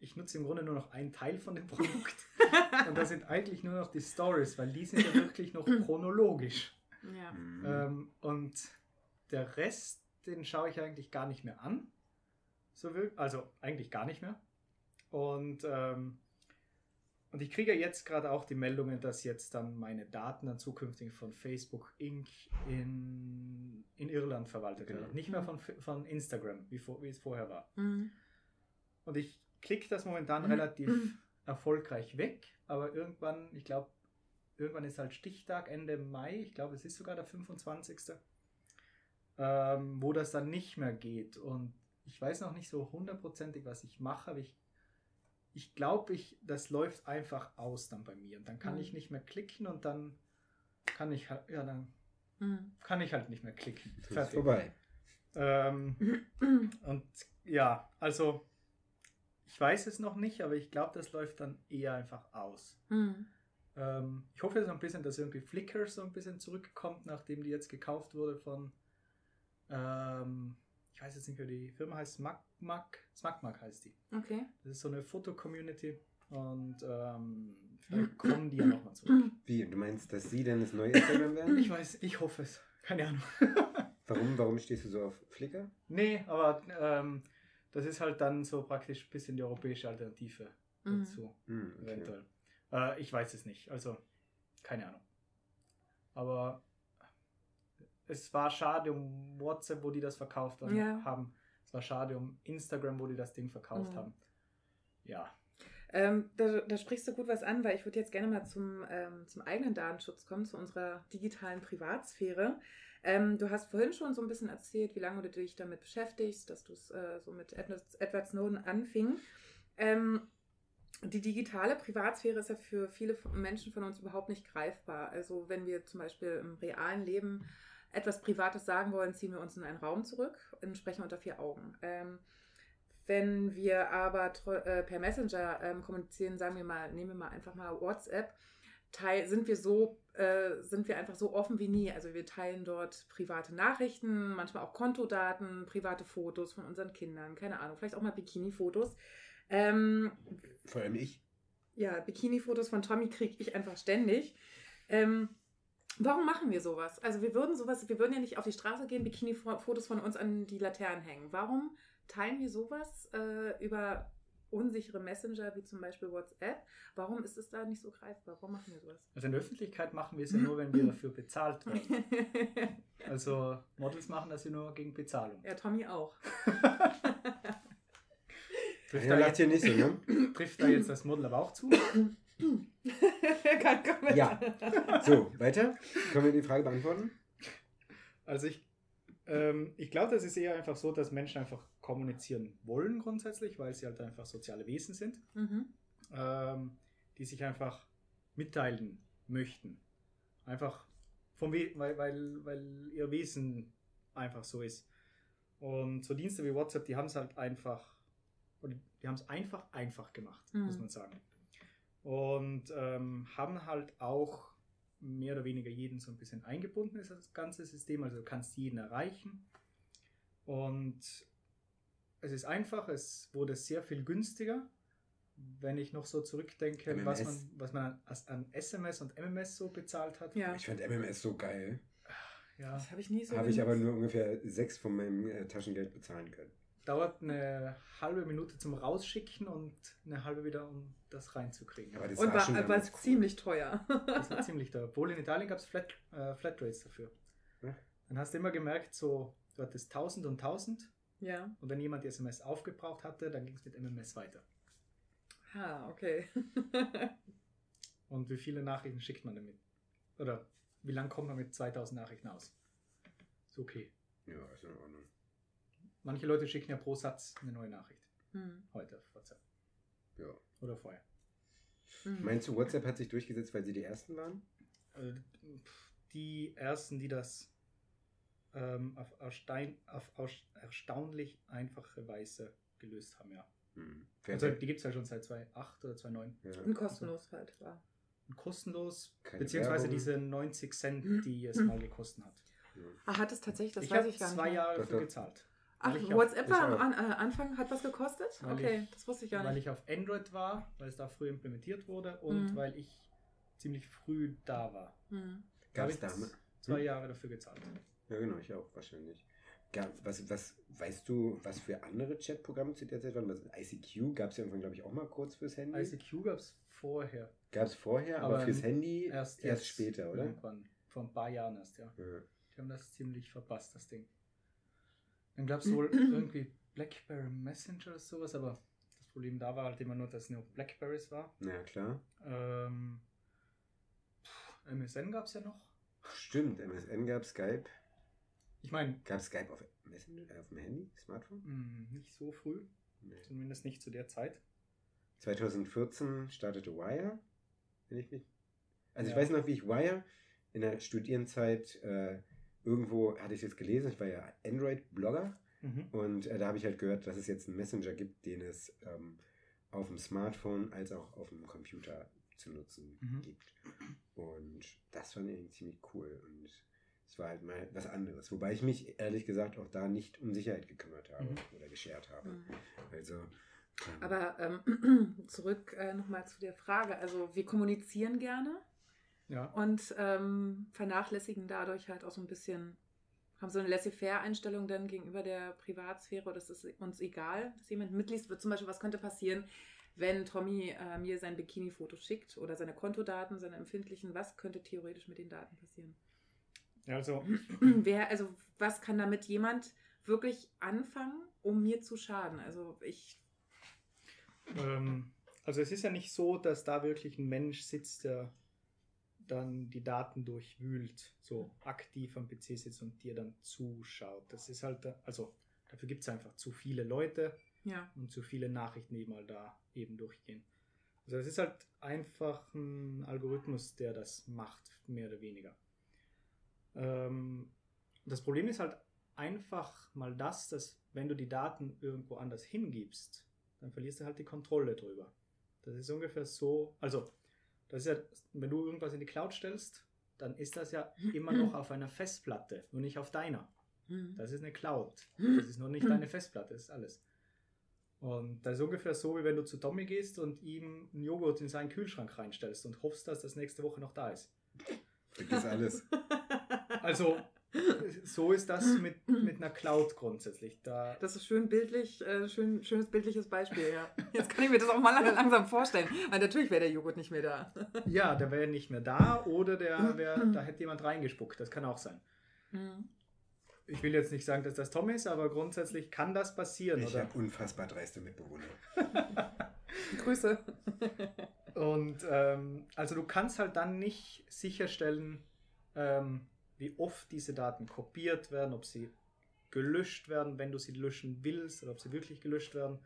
ich nutze im Grunde nur noch einen Teil von dem Produkt. Und das sind eigentlich nur noch die Stories, weil die sind ja wirklich noch chronologisch. Ja. Mhm. Ähm, und der Rest, den schaue ich eigentlich gar nicht mehr an. So will, also eigentlich gar nicht mehr. Und, ähm, und ich kriege jetzt gerade auch die Meldungen, dass jetzt dann meine Daten dann zukünftig von Facebook Inc. in, in Irland verwaltet Genau. werden. Nicht mehr von, von Instagram, wie, vor, wie es vorher war. Mhm. Und ich klicke das momentan Mhm. relativ erfolgreich weg, aber irgendwann, ich glaube, irgendwann ist halt Stichtag Ende Mai, ich glaube, es ist sogar der 25. Ähm, wo das dann nicht mehr geht. Und ich weiß noch nicht so hundertprozentig, was ich mache, aber ich, ich glaube, ich, das läuft einfach aus dann bei mir. Und dann kann Mhm. ich nicht mehr klicken und dann kann ich halt, ja, dann Mhm. kann ich halt nicht mehr klicken. Fertig. vorbei. Ähm, und ja, also ich weiß es noch nicht, aber ich glaube, das läuft dann eher einfach aus. Mhm. Ähm, ich hoffe so ein bisschen, dass irgendwie Flickr so ein bisschen zurückkommt, nachdem die jetzt gekauft wurde von, ähm, ich weiß jetzt nicht, wie die Firma heißt, Smackmack, Smackmack heißt die. Okay. Das ist so eine Foto-Community und ähm, vielleicht kommen die ja nochmal zurück. Wie? Du meinst, dass sie denn das neue Instagram werden? Ich weiß, ich hoffe es. Keine Ahnung. Warum, warum stehst du so auf Flickr? Nee, aber ähm, das ist halt dann so praktisch ein bisschen die europäische Alternative Mhm. dazu, Hm, okay. eventuell. Äh, ich weiß es nicht, also keine Ahnung. Aber es war schade um WhatsApp, wo die das verkauft haben. Ja. haben. Es war schade um Instagram, wo die das Ding verkauft Mhm. haben. Ja. Ähm, da, da sprichst du gut was an, weil ich würde jetzt gerne mal zum, ähm, zum eigenen Datenschutz kommen, zu unserer digitalen Privatsphäre. Ähm, du hast vorhin schon so ein bisschen erzählt, wie lange du dich damit beschäftigst, dass du es äh, so mit Edward, Snowden anfing. Ähm, die digitale Privatsphäre ist ja für viele Menschen von uns überhaupt nicht greifbar. Also wenn wir zum Beispiel im realen Leben etwas Privates sagen wollen, ziehen wir uns in einen Raum zurück und sprechen unter vier Augen. Ähm, wenn wir aber äh, per Messenger ähm, kommunizieren, sagen wir mal, nehmen wir mal einfach mal WhatsApp, teil, sind wir so, äh, sind wir einfach so offen wie nie. Also wir teilen dort private Nachrichten, manchmal auch Kontodaten, private Fotos von unseren Kindern, keine Ahnung, vielleicht auch mal Bikini-Fotos. Ähm, Vor allem ich. ja, Bikini-Fotos von Tommy kriege ich einfach ständig. Ähm, warum machen wir sowas? Also wir würden sowas, wir würden ja nicht auf die Straße gehen, Bikini-Fotos von uns an die Laternen hängen. Warum teilen wir sowas äh, über unsichere Messenger wie zum Beispiel WhatsApp? Warum ist es da nicht so greifbar? Warum machen wir sowas? Also in der Öffentlichkeit machen wir es ja nur, wenn wir dafür bezahlt werden. Also Models machen das ja nur gegen Bezahlung. ja, Tommy auch. Trifft, Ja, da jetzt, hier nicht so, ne? trifft da jetzt das Model aber auch zu? Kein Kommentar. Ja. So, weiter. Können wir die Frage beantworten? Also ich, ähm, ich glaube, das ist eher einfach so, dass Menschen einfach kommunizieren wollen grundsätzlich, weil sie halt einfach soziale Wesen sind, Mhm. ähm, die sich einfach mitteilen möchten. Einfach vom We weil, weil, weil ihr Wesen einfach so ist. Und so Dienste wie WhatsApp, die haben es halt einfach, die haben es einfach einfach gemacht, muss Mhm. man sagen. Und ähm, haben halt auch mehr oder weniger jeden so ein bisschen eingebunden ist das ganze System. Also du kannst jeden erreichen. Und es ist einfach, es wurde sehr viel günstiger. Wenn ich noch so zurückdenke, was MMS. man, was man an, an SMS und MMS so bezahlt hat. Ja, Ich fand MMS so geil. Ja, das habe ich nie so Habe ich aber nur ungefähr sechs von meinem äh, Taschengeld bezahlen können. Dauert eine halbe Minute zum Rausschicken und eine halbe wieder, um das reinzukriegen. Aber das Und war, schon war damals cool. ziemlich teuer. Das war ziemlich teuer. Obwohl in Italien gab es Flat, äh, Flatrates dafür. Ja. Dann hast du immer gemerkt, so, du hattest 1000 und 1000 ja. und wenn jemand die SMS aufgebraucht hatte, dann ging es mit MMS weiter. Ah, okay. Und wie viele Nachrichten schickt man damit? Oder wie lange kommt man mit 2000 Nachrichten aus? Ist okay. Ja, ist in Ordnung. Manche Leute schicken ja pro Satz eine neue Nachricht. Hm. Heute auf WhatsApp. Ja. Oder vorher. Hm. Meinst du, WhatsApp hat sich durchgesetzt, weil sie die Ersten waren? Also, die ersten, die das ähm, auf, erstein, auf erstaunlich einfache Weise gelöst haben, ja. Hm. Wer Also die gibt es ja schon seit 2008 oder 2009. ja. Und kostenlos halt war. Und kostenlos, Keine beziehungsweise Werbung. diese 90 Cent, die es mal gekostet hat. Ja. Ah, hat es tatsächlich, das ich weiß habe ich gar nicht. zwei mehr. Jahre Doch, dafür gezahlt. Ach, weil ich auf- WhatsApp war am. An äh, Anfang, hat was gekostet? Weil okay, ich- das wusste ich gar Weil nicht. ich auf Android war, weil es da früh implementiert wurde und Mhm. weil ich ziemlich früh da war. Hm. Da habe ich da zwei Hm? Jahre dafür gezahlt. Ja, genau, ich auch wahrscheinlich. Gab, was, was, weißt du, was für andere Chatprogramme zu der Zeit waren? Was, ICQ gab es ja irgendwann, glaube ich, auch mal kurz fürs Handy. ICQ gab es vorher. Gab es vorher, aber, Aber fürs Handy Erst, erst, jetzt später, oder? Irgendwann. Vor ein paar Jahren erst, ja. Ja. Die haben das ziemlich verpasst, das Ding. Dann gab es wohl irgendwie Blackberry Messenger oder sowas, aber das Problem da war halt immer nur, dass es nur Blackberries war. Ja, klar. Ähm, pff, MSN gab es ja noch. Stimmt, MSN gab Skype. Ich meine, Gab es Skype auf, Messenger, äh, auf dem Handy, Smartphone? hm, nicht so früh, Nee. zumindest nicht zu der Zeit. 2014 startete Wire, wenn ich mich. Also ich Ja. weiß noch, wie ich Wire in der Studienzeit äh, irgendwo hatte ich es jetzt gelesen. Ich war ja Android-Blogger Mhm. und äh, da habe ich halt gehört, dass es jetzt einen Messenger gibt, den es ähm, auf dem Smartphone als auch auf dem Computer zu nutzen Mhm. gibt. Und das fand ich ziemlich cool und es war halt mal was anderes. Wobei ich mich ehrlich gesagt auch da nicht um Sicherheit gekümmert habe Mhm. oder geschert habe. Hm. Also ähm, Aber ähm, zurück äh, nochmal zu der Frage. Also wir kommunizieren gerne Ja. und ähm, vernachlässigen dadurch halt auch so ein bisschen, haben so eine laissez-faire-Einstellung dann gegenüber der Privatsphäre oder ist es uns egal, dass jemand mitliest. Zum Beispiel, was könnte passieren, wenn Tommy äh, mir sein Bikini-Foto schickt oder seine Kontodaten, seine empfindlichen, was könnte theoretisch mit den Daten passieren? Also, Wer, also was kann damit jemand wirklich anfangen, um mir zu schaden? Also ich, ähm, also es ist ja nicht so, dass da wirklich ein Mensch sitzt, der dann die Daten durchwühlt, so aktiv am PC sitzt und dir dann zuschaut. Das ist halt, also dafür gibt es einfach zu viele Leute ja. und zu viele Nachrichten, die mal da eben durchgehen. Also es ist halt einfach ein Algorithmus, der das macht, mehr oder weniger. Ähm, das Problem ist halt einfach mal das, dass wenn du die Daten irgendwo anders hingibst, dann verlierst du halt die Kontrolle drüber. Das ist ungefähr so, also das ist ja, wenn du irgendwas in die Cloud stellst, dann ist das ja immer noch auf einer Festplatte, nur nicht auf deiner. Hm. Das ist eine Cloud. Das ist noch nicht deine Festplatte, das ist alles. Und das ist ungefähr so, wie wenn du zu Tommy gehst und ihm einen Joghurt in seinen Kühlschrank reinstellst und hoffst, dass das nächste Woche noch da ist. Vergiss alles. Also, so ist das mit, mit einer Cloud grundsätzlich. Da, Das ist schön bildlich, äh, schön, schönes bildliches Beispiel, ja. Jetzt kann ich mir das auch mal langsam vorstellen. Weil natürlich wäre der Joghurt nicht mehr da. ja, der wäre nicht mehr da oder der wär, da hätte jemand reingespuckt. Das kann auch sein. Hm. Ich will jetzt nicht sagen, dass das Tom ist, aber grundsätzlich kann das passieren. Ich habe unfassbar dreiste Mitbewohner. Grüße. Und ähm, also du kannst halt dann nicht sicherstellen, ähm, wie oft diese Daten kopiert werden, ob sie gelöscht werden, wenn du sie löschen willst, oder ob sie wirklich gelöscht werden.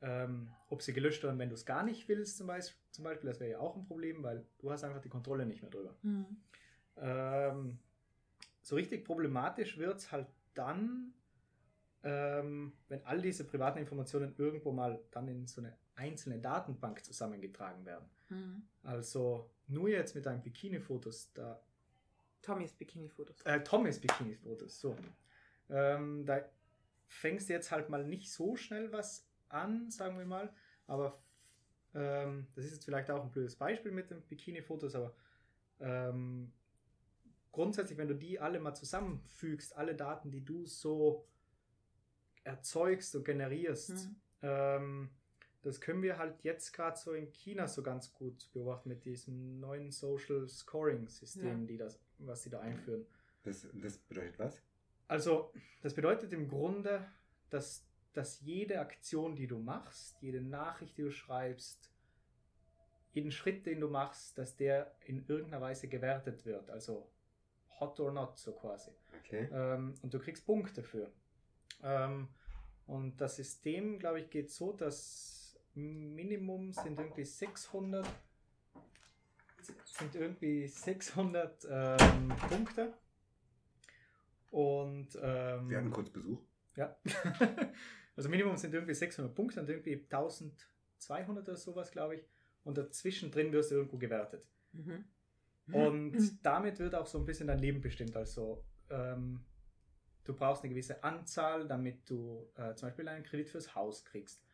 Ähm, ob sie gelöscht werden, wenn du es gar nicht willst, zum Beispiel, zum Beispiel das wäre ja auch ein Problem, weil du hast einfach die Kontrolle nicht mehr drüber. Hm. Ähm, so richtig problematisch wird es halt dann, ähm, wenn all diese privaten Informationen irgendwo mal dann in so eine einzelne Datenbank zusammengetragen werden. Hm. Also nur jetzt mit deinen Bikini-Fotos, da Tommys Bikini-Fotos. äh, Tommys Bikini-Fotos, so. Ähm, da fängst du jetzt halt mal nicht so schnell was an, sagen wir mal, aber ähm, das ist jetzt vielleicht auch ein blödes Beispiel mit den Bikini-Fotos, aber ähm, grundsätzlich, wenn du die alle mal zusammenfügst, alle Daten, die du so erzeugst und generierst, Hm. ähm, das können wir halt jetzt gerade so in China so ganz gut beobachten mit diesem neuen Social Scoring System, Ja. die das, was sie da einführen. Das, das bedeutet was? Also, das bedeutet im Grunde, dass, dass jede Aktion, die du machst, jede Nachricht, die du schreibst, jeden Schritt, den du machst, dass der in irgendeiner Weise gewertet wird. Also hot or not, so quasi. Okay. Ähm, und du kriegst Punkte für. Ähm, und das System, glaube ich, geht so, dass Minimum sind irgendwie 600 sind irgendwie 600 ähm, Punkte. Und ähm, Wir hatten kurz Besuch. ja. also Minimum sind irgendwie 600 Punkte und irgendwie 1200 oder sowas, glaube ich. Und dazwischen drin wirst du irgendwo gewertet. Mhm. Und damit wird auch so ein bisschen dein Leben bestimmt. Also ähm, du brauchst eine gewisse Anzahl, damit du äh, zum Beispiel einen Kredit fürs Haus kriegst.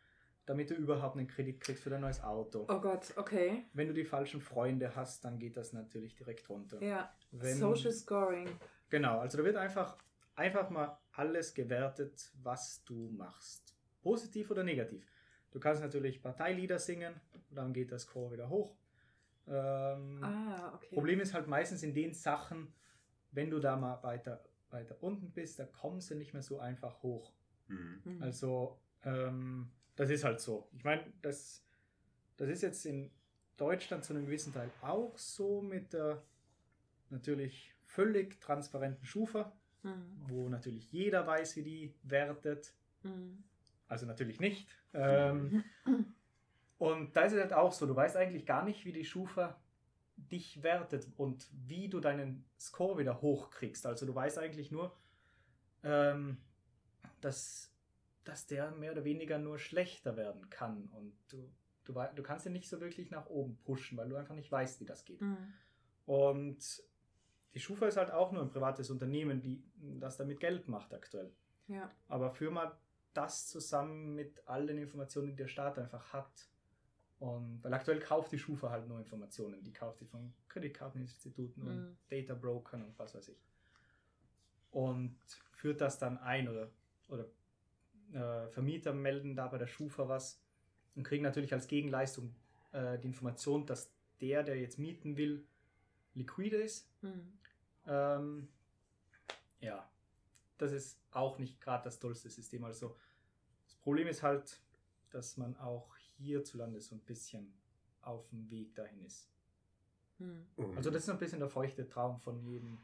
Damit du überhaupt einen Kredit kriegst für dein neues Auto. Oh Gott, okay. Wenn du die falschen Freunde hast, dann geht das natürlich direkt runter. Ja. Wenn, Social Scoring. Genau, also da wird einfach, einfach mal alles gewertet, was du machst. Positiv oder negativ. Du kannst natürlich Parteilieder singen, dann geht das Score wieder hoch. Ähm, Ah, okay. Problem ist halt meistens in den Sachen, wenn du da mal weiter, weiter unten bist, da kommst du nicht mehr so einfach hoch. Mhm. Mhm. Also, ähm, das ist halt so. Ich meine, das, das ist jetzt in Deutschland zu einem gewissen Teil auch so mit der natürlich völlig transparenten Schufa, Mhm. wo natürlich jeder weiß, wie die wertet. Mhm. Also natürlich nicht. Ähm, und da ist es halt auch so, du weißt eigentlich gar nicht, wie die Schufa dich wertet und wie du deinen Score wieder hochkriegst. Also du weißt eigentlich nur, ähm, dass, dass der mehr oder weniger nur schlechter werden kann. Und du, du, du kannst ihn nicht so wirklich nach oben pushen, weil du einfach nicht weißt, wie das geht. Mhm. Und die Schufa ist halt auch nur ein privates Unternehmen, die das damit Geld macht aktuell. Ja. Aber führ mal das zusammen mit all den Informationen, die der Staat einfach hat. Und weil aktuell kauft die Schufa halt nur Informationen. Die kauft die von Kreditkarteninstituten und Mhm. Data Brokern und was weiß ich. Und führt das dann ein oder, oder äh, Vermieter melden da bei der Schufa was und kriegen natürlich als Gegenleistung äh, die Information, dass der, der jetzt mieten will, liquide ist. Mhm. Ähm, ja, das ist auch nicht gerade das tollste System. Also das Problem ist halt, dass man auch hierzulande so ein bisschen auf dem Weg dahin ist. Hm. Und Also das ist ein bisschen der feuchte Traum von jedem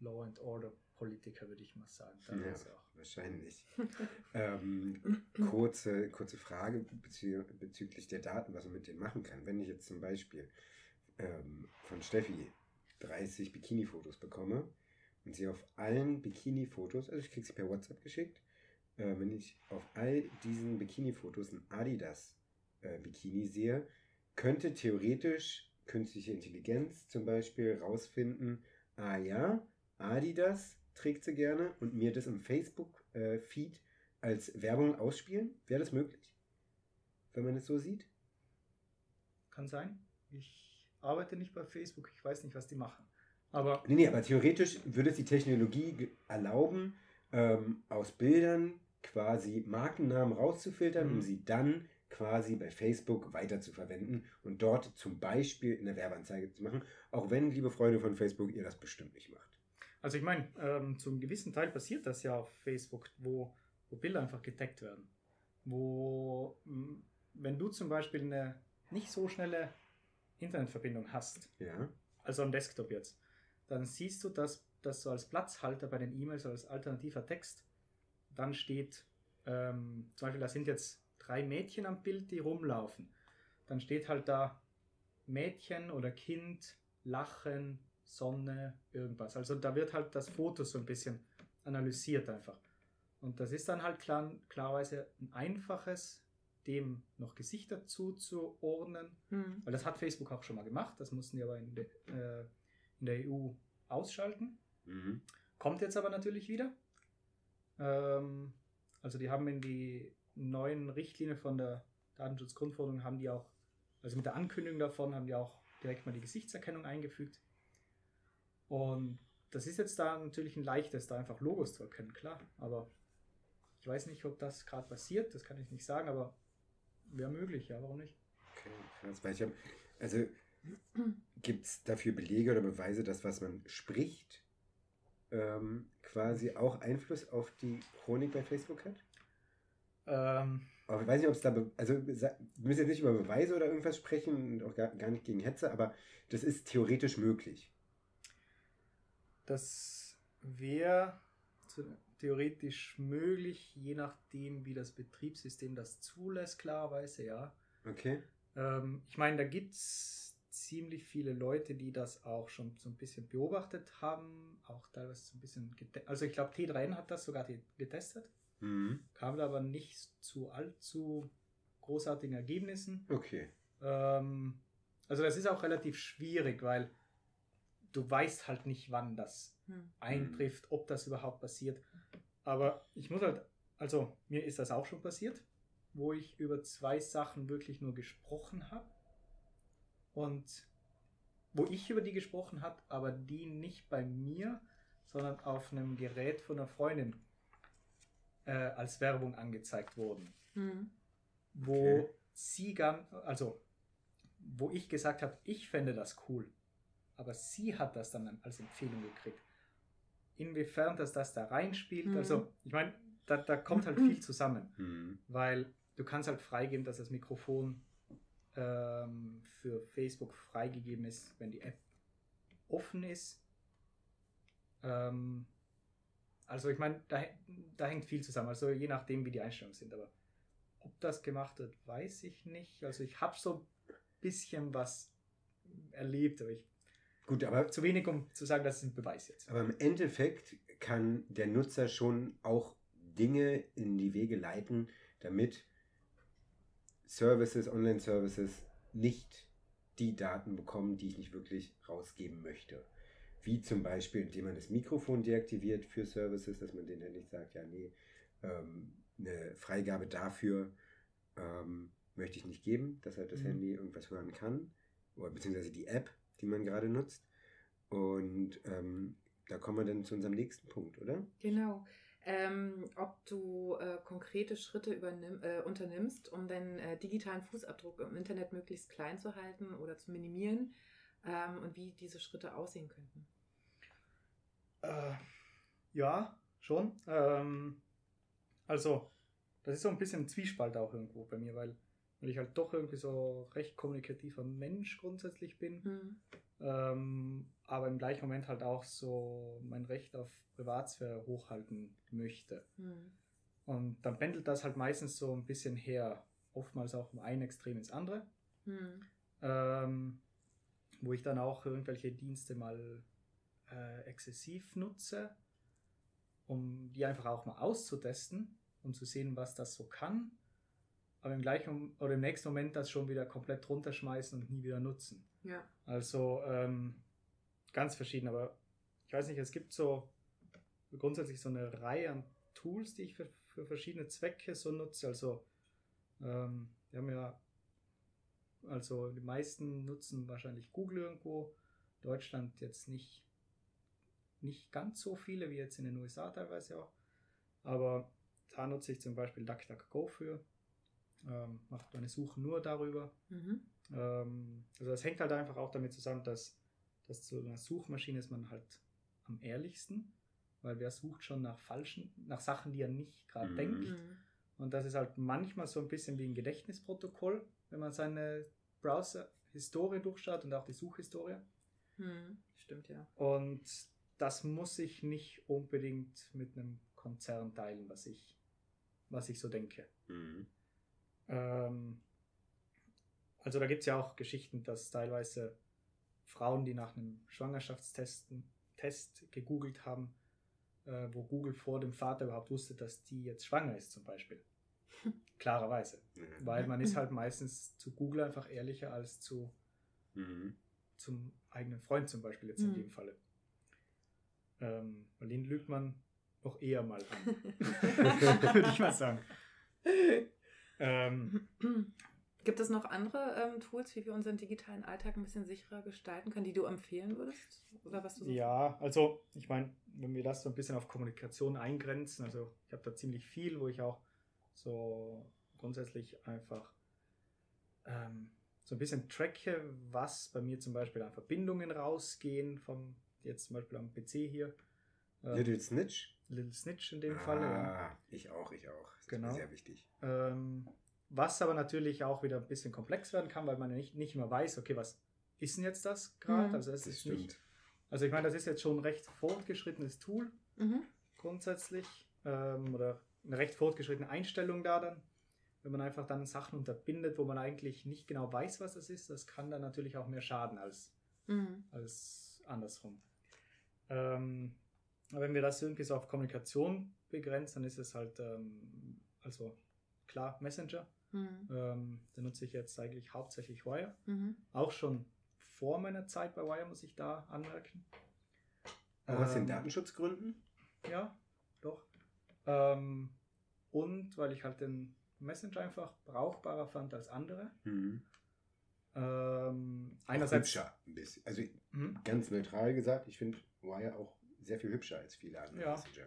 Law and Order Politiker, würde ich mal sagen. ja, Teilweise auch. Wahrscheinlich. ähm, kurze, kurze Frage bezü bezüglich der Daten, was man mit denen machen kann. Wenn ich jetzt zum Beispiel ähm, von Steffi 30 Bikini-Fotos bekomme und sie auf allen Bikini-Fotos, also ich kriege sie per WhatsApp geschickt, äh, wenn ich auf all diesen Bikini-Fotos ein Adidas-Bikini sehe, könnte theoretisch künstliche Intelligenz zum Beispiel rausfinden, ah ja, Adidas trägt sie gerne und mir das im Facebook-Feed als Werbung ausspielen? Wäre das möglich? Wenn man es so sieht? Kann sein. Ich arbeite nicht bei Facebook, ich weiß nicht, was die machen. Aber Nee, nee, aber theoretisch würde es die Technologie erlauben, ähm, aus Bildern quasi Markennamen rauszufiltern, um Mhm. sie dann quasi bei Facebook weiterzuverwenden und dort zum Beispiel eine Werbeanzeige zu machen, auch wenn, liebe Freunde von Facebook, ihr das bestimmt nicht macht. Also ich meine, ähm, zum gewissen Teil passiert das ja auf Facebook, wo, wo Bilder einfach gedeckt werden. Wo, wenn du zum Beispiel eine nicht so schnelle Internetverbindung hast, Ja, also am Desktop jetzt, dann siehst du, dass das so als Platzhalter bei den E-Mails als alternativer Text, dann steht, ähm, zum Beispiel, da sind jetzt drei Mädchen am Bild, die rumlaufen. Dann steht halt da Mädchen oder Kind, Lachen, Sonne, irgendwas. Also da wird halt das Foto so ein bisschen analysiert einfach. Und das ist dann halt klar, klarerweise ein einfaches, dem noch Gesichter zuzuordnen, Hm. weil das hat Facebook auch schon mal gemacht. Das mussten die aber in, de, äh, in der EU ausschalten. mhm. Kommt jetzt aber natürlich wieder. Ähm, also die haben in die neuen Richtlinien von der Datenschutzgrundverordnung haben die auch, also mit der Ankündigung davon haben die auch direkt mal die Gesichtserkennung eingefügt. Und das ist jetzt da natürlich ein leichtes, da einfach Logos zu erkennen, klar. Aber ich weiß nicht, ob das gerade passiert, das kann ich nicht sagen, aber wäre möglich, ja, warum nicht? Okay, krass. Weil ich hab, also gibt es dafür Belege oder Beweise, dass was man spricht, ähm, quasi auch Einfluss auf die Chronik bei Facebook hat? Ähm, Aber ich weiß nicht, ob es da, also wir müssen jetzt nicht über Beweise oder irgendwas sprechen und auch gar, gar nicht gegen Hetze, aber das ist theoretisch möglich. Das wäre theoretisch möglich, je nachdem, wie das Betriebssystem das zulässt, klarerweise, ja. Okay? Ähm, ich meine, da gibt es ziemlich viele Leute, die das auch schon so ein bisschen beobachtet haben, auch teilweise so ein bisschen, also ich glaube, T3N hat das sogar te- getestet, Mhm. kam da aber nicht zu allzu großartigen Ergebnissen. Okay. Ähm, also das ist auch relativ schwierig, weil du weißt halt nicht, wann das Hm. eintrifft, ob das überhaupt passiert. Aber ich muss halt, also mir ist das auch schon passiert, wo ich über zwei Sachen wirklich nur gesprochen habe und wo ich über die gesprochen habe, aber die nicht bei mir, sondern auf einem Gerät von einer Freundin äh, als Werbung angezeigt wurden Hm. wo Okay. sie gar, also wo ich gesagt habe, ich fände das cool, aber sie hat das dann als Empfehlung gekriegt. Inwiefern das das da reinspielt, Mhm. also ich meine, da, da kommt halt viel zusammen, Mhm. weil du kannst halt freigeben, dass das Mikrofon ähm, für Facebook freigegeben ist, wenn die App offen ist. Ähm, also ich meine, da, da hängt viel zusammen, also je nachdem, wie die Einstellungen sind, aber ob das gemacht wird, weiß ich nicht. Also ich habe so ein bisschen was erlebt, aber ich Gut, aber, zu wenig, um zu sagen, das ist ein Beweis jetzt. aber im Endeffekt kann der Nutzer schon auch Dinge in die Wege leiten, damit Services, Online-Services nicht die Daten bekommen, die ich nicht wirklich rausgeben möchte. Wie zum Beispiel, indem man das Mikrofon deaktiviert für Services, dass man denen dann nicht sagt, ja, nee, ähm, eine Freigabe dafür ähm, möchte ich nicht geben, dass halt das Mhm. Handy irgendwas hören kann. Oder beziehungsweise die App, die man gerade nutzt. Und ähm, da kommen wir dann zu unserem nächsten Punkt, oder? Genau. Ähm, ob du äh, konkrete Schritte übernimm, äh, unternimmst, um deinen äh, digitalen Fußabdruck im Internet möglichst klein zu halten oder zu minimieren ähm, und wie diese Schritte aussehen könnten. Äh, Ja, schon. Ähm, also, das ist so ein bisschen ein Zwiespalt auch irgendwo bei mir, weil, weil ich halt doch irgendwie so recht kommunikativer Mensch grundsätzlich bin. Hm. ähm, aber im gleichen Moment halt auch so mein Recht auf Privatsphäre hochhalten möchte. Hm. Und dann pendelt das halt meistens so ein bisschen her, oftmals auch vom einen Extrem ins andere, Hm. ähm, wo ich dann auch irgendwelche Dienste mal äh, exzessiv nutze, um die einfach auch mal auszutesten und zu sehen, was das so kann. Aber im gleichen oder im nächsten Moment das schon wieder komplett runterschmeißen und nie wieder nutzen. Ja. Also ähm, ganz verschieden, aber ich weiß nicht, es gibt so grundsätzlich so eine Reihe an Tools, die ich für, für verschiedene Zwecke so nutze. Also ähm, wir haben ja, also die meisten nutzen wahrscheinlich Google irgendwo, Deutschland jetzt nicht, nicht ganz so viele wie jetzt in den USA teilweise auch, aber da nutze ich zum Beispiel DuckDuckGo für, ähm, mache eine Suche nur darüber. Mhm. Ähm, also das hängt halt einfach auch damit zusammen, dass, dass zu einer Suchmaschine ist man halt am ehrlichsten, weil wer sucht schon nach falschen, nach Sachen, die er nicht gerade Mhm. denkt. Hm. Und das ist halt manchmal so ein bisschen wie ein Gedächtnisprotokoll, wenn man seine Browser-Historie durchschaut und auch die Suchhistorie. Hm. Stimmt, ja. Und das muss ich nicht unbedingt mit einem Konzern teilen, was ich, was ich so denke. Mhm. Ähm, also da gibt es ja auch Geschichten, dass teilweise Frauen, die nach einem Schwangerschaftstest Test gegoogelt haben, äh, wo Google vor dem Vater überhaupt wusste, dass die jetzt schwanger ist zum Beispiel. Klarerweise. Weil man ist halt meistens zu Google einfach ehrlicher als zu Mhm. zum eigenen Freund zum Beispiel jetzt in Mhm. dem Falle. Ähm, weil den lügt man noch eher mal an. Würde ich mal sagen. Ähm, Gibt es noch andere ähm, Tools, wie wir unseren digitalen Alltag ein bisschen sicherer gestalten können, die du empfehlen würdest? Oder was du so Ja, also ich meine, wenn wir das so ein bisschen auf Kommunikation eingrenzen, also ich habe da ziemlich viel, wo ich auch so grundsätzlich einfach ähm, so ein bisschen tracke, was bei mir zum Beispiel an Verbindungen rausgehen, vom jetzt zum Beispiel am PC hier. Ähm, Little Snitch? Little Snitch in dem Falle, ja. Ah, ich auch, ich auch. Das ist Genau. mir sehr wichtig. Ähm, was aber natürlich auch wieder ein bisschen komplex werden kann, weil man ja nicht, nicht immer weiß, okay, was ist denn jetzt das gerade? Mhm. Also es Das ist nicht stimmt. also ich meine, das ist jetzt schon ein recht fortgeschrittenes Tool Mhm. grundsätzlich ähm, oder eine recht fortgeschrittene Einstellung da dann. Wenn man einfach dann Sachen unterbindet, wo man eigentlich nicht genau weiß, was das ist, das kann dann natürlich auch mehr schaden als, Mhm. als andersrum. Ähm, wenn wir das irgendwie so auf Kommunikation begrenzen, dann ist es halt, ähm, also klar, Messenger. Mhm. Ähm, da nutze ich jetzt eigentlich hauptsächlich Wire. Mhm. Auch schon vor meiner Zeit bei Wire muss ich da anmerken. Aber aus den Datenschutzgründen? Ja, doch. Ähm, und weil ich halt den Messenger einfach brauchbarer fand als andere. Mhm. Ähm, Auch einerseits. hübscher ein bisschen. Also Mhm. ganz neutral gesagt, ich finde Wire auch sehr viel hübscher als viele andere Ja. Messenger.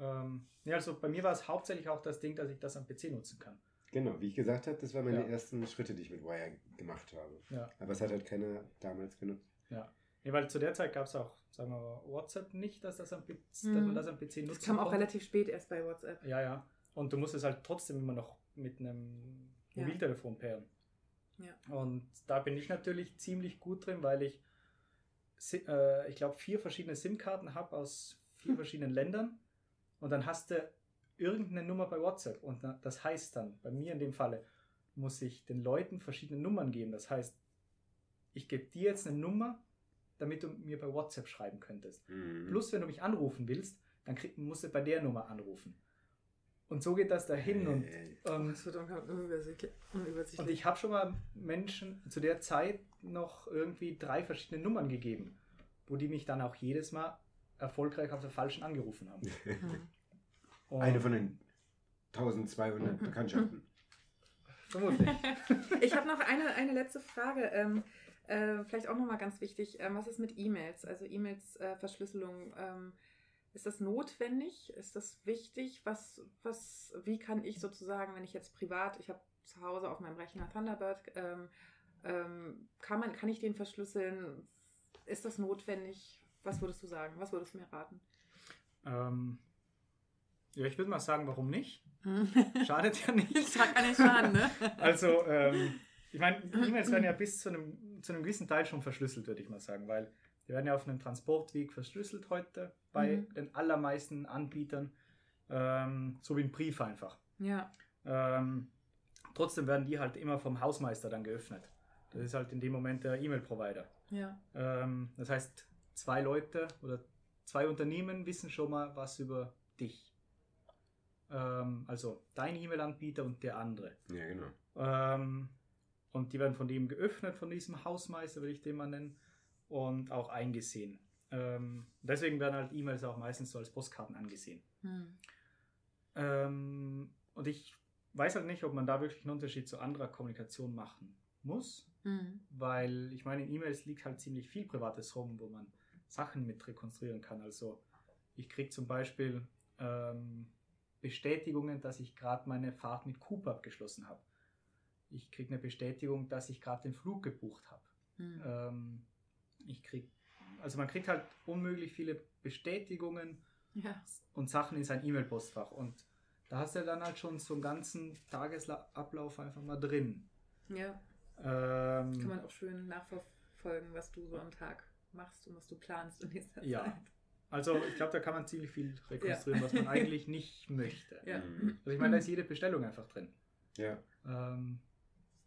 Ähm, ja, also bei mir war es hauptsächlich auch das Ding, dass ich das am PC nutzen kann. Genau, wie ich gesagt habe, das waren meine Ja. ersten Schritte, die ich mit Wire gemacht habe. Ja. Aber es hat halt keiner damals genutzt. Ja, weil zu der Zeit gab es auch, sagen wir mal, WhatsApp nicht, dass, das am, P- dass Mhm. man das am PC nutzen Das kam auch konnte. relativ spät erst bei WhatsApp. Ja, ja. Und du musst es halt trotzdem immer noch mit einem Ja. Mobiltelefon pairen. Ja. Und da bin ich natürlich ziemlich gut drin, weil ich, äh, ich glaube, vier verschiedene SIM-Karten habe aus vier Hm. verschiedenen Ländern. Und dann hast du irgendeine Nummer bei WhatsApp. Und das heißt dann, bei mir in dem Falle, muss ich den Leuten verschiedene Nummern geben. Das heißt, ich gebe dir jetzt eine Nummer, damit du mir bei WhatsApp schreiben könntest. Mhm. Plus, wenn du mich anrufen willst, dann krieg, musst du bei der Nummer anrufen. Und so geht das dahin. Und, Äh, ähm, Das wird unübersichtlich. und ich habe schon mal Menschen zu der Zeit noch irgendwie drei verschiedene Nummern gegeben, wo die mich dann auch jedes Mal erfolgreich auf der falschen angerufen haben. Und Eine von den 1200 Bekanntschaften. vermutlich. Ich habe noch eine, eine letzte Frage. Ähm, äh, vielleicht auch nochmal ganz wichtig. Ähm, was ist mit E-Mails? Also E-Mails, äh, Verschlüsselung. Ähm, ist das notwendig? Ist das wichtig? Was, was, wie kann ich sozusagen, wenn ich jetzt privat, ich habe zu Hause auf meinem Rechner Thunderbird, ähm, ähm, kann, man, kann ich den verschlüsseln? Ist das notwendig? Was würdest du sagen? Was würdest du mir raten? Ähm, ja, ich würde mal sagen, warum nicht? Hm. Schadet ja nicht. Kann nicht schaden, ne? Also, ähm, ich meine, E-Mails werden ja bis zu einem, zu einem gewissen Teil schon verschlüsselt, würde ich mal sagen, weil die werden ja auf einem Transportweg verschlüsselt heute bei Mhm. den allermeisten Anbietern, ähm, so wie ein Brief einfach. Ja. Ähm, trotzdem werden die halt immer vom Hausmeister dann geöffnet. Das ist halt in dem Moment der E-Mail-Provider. Ja. Ähm, das heißt, zwei Leute oder zwei Unternehmen wissen schon mal was über dich. Ähm, also dein E-Mail-Anbieter und der andere. Ja, genau. Ähm, und die werden von dem geöffnet, von diesem Hausmeister, will ich den mal nennen, und auch eingesehen. Ähm, deswegen werden halt E-Mails auch meistens so als Postkarten angesehen. Hm. Ähm, und ich weiß halt nicht, ob man da wirklich einen Unterschied zu anderer Kommunikation machen muss, Hm. weil ich meine, in E-Mails liegt halt ziemlich viel Privates rum, wo man Sachen mit rekonstruieren kann. Also ich kriege zum Beispiel ähm, Bestätigungen, dass ich gerade meine Fahrt mit Coop abgeschlossen habe. Ich kriege eine Bestätigung, dass ich gerade den Flug gebucht habe. Hm. Ähm, ich krieg, also man kriegt halt unmöglich viele Bestätigungen Ja. und Sachen in sein E-Mail-Postfach. Und da hast du dann halt schon so einen ganzen Tagesablauf einfach mal drin. Ja. Ähm, Kann man auch schön nachverfolgen, was du so am Tag machst und was du planst in dieser Ja. Zeit. also ich glaube, da kann man ziemlich viel rekonstruieren, was man eigentlich nicht möchte. Ja. Also ich meine, da ist jede Bestellung einfach drin. Ja. Ähm,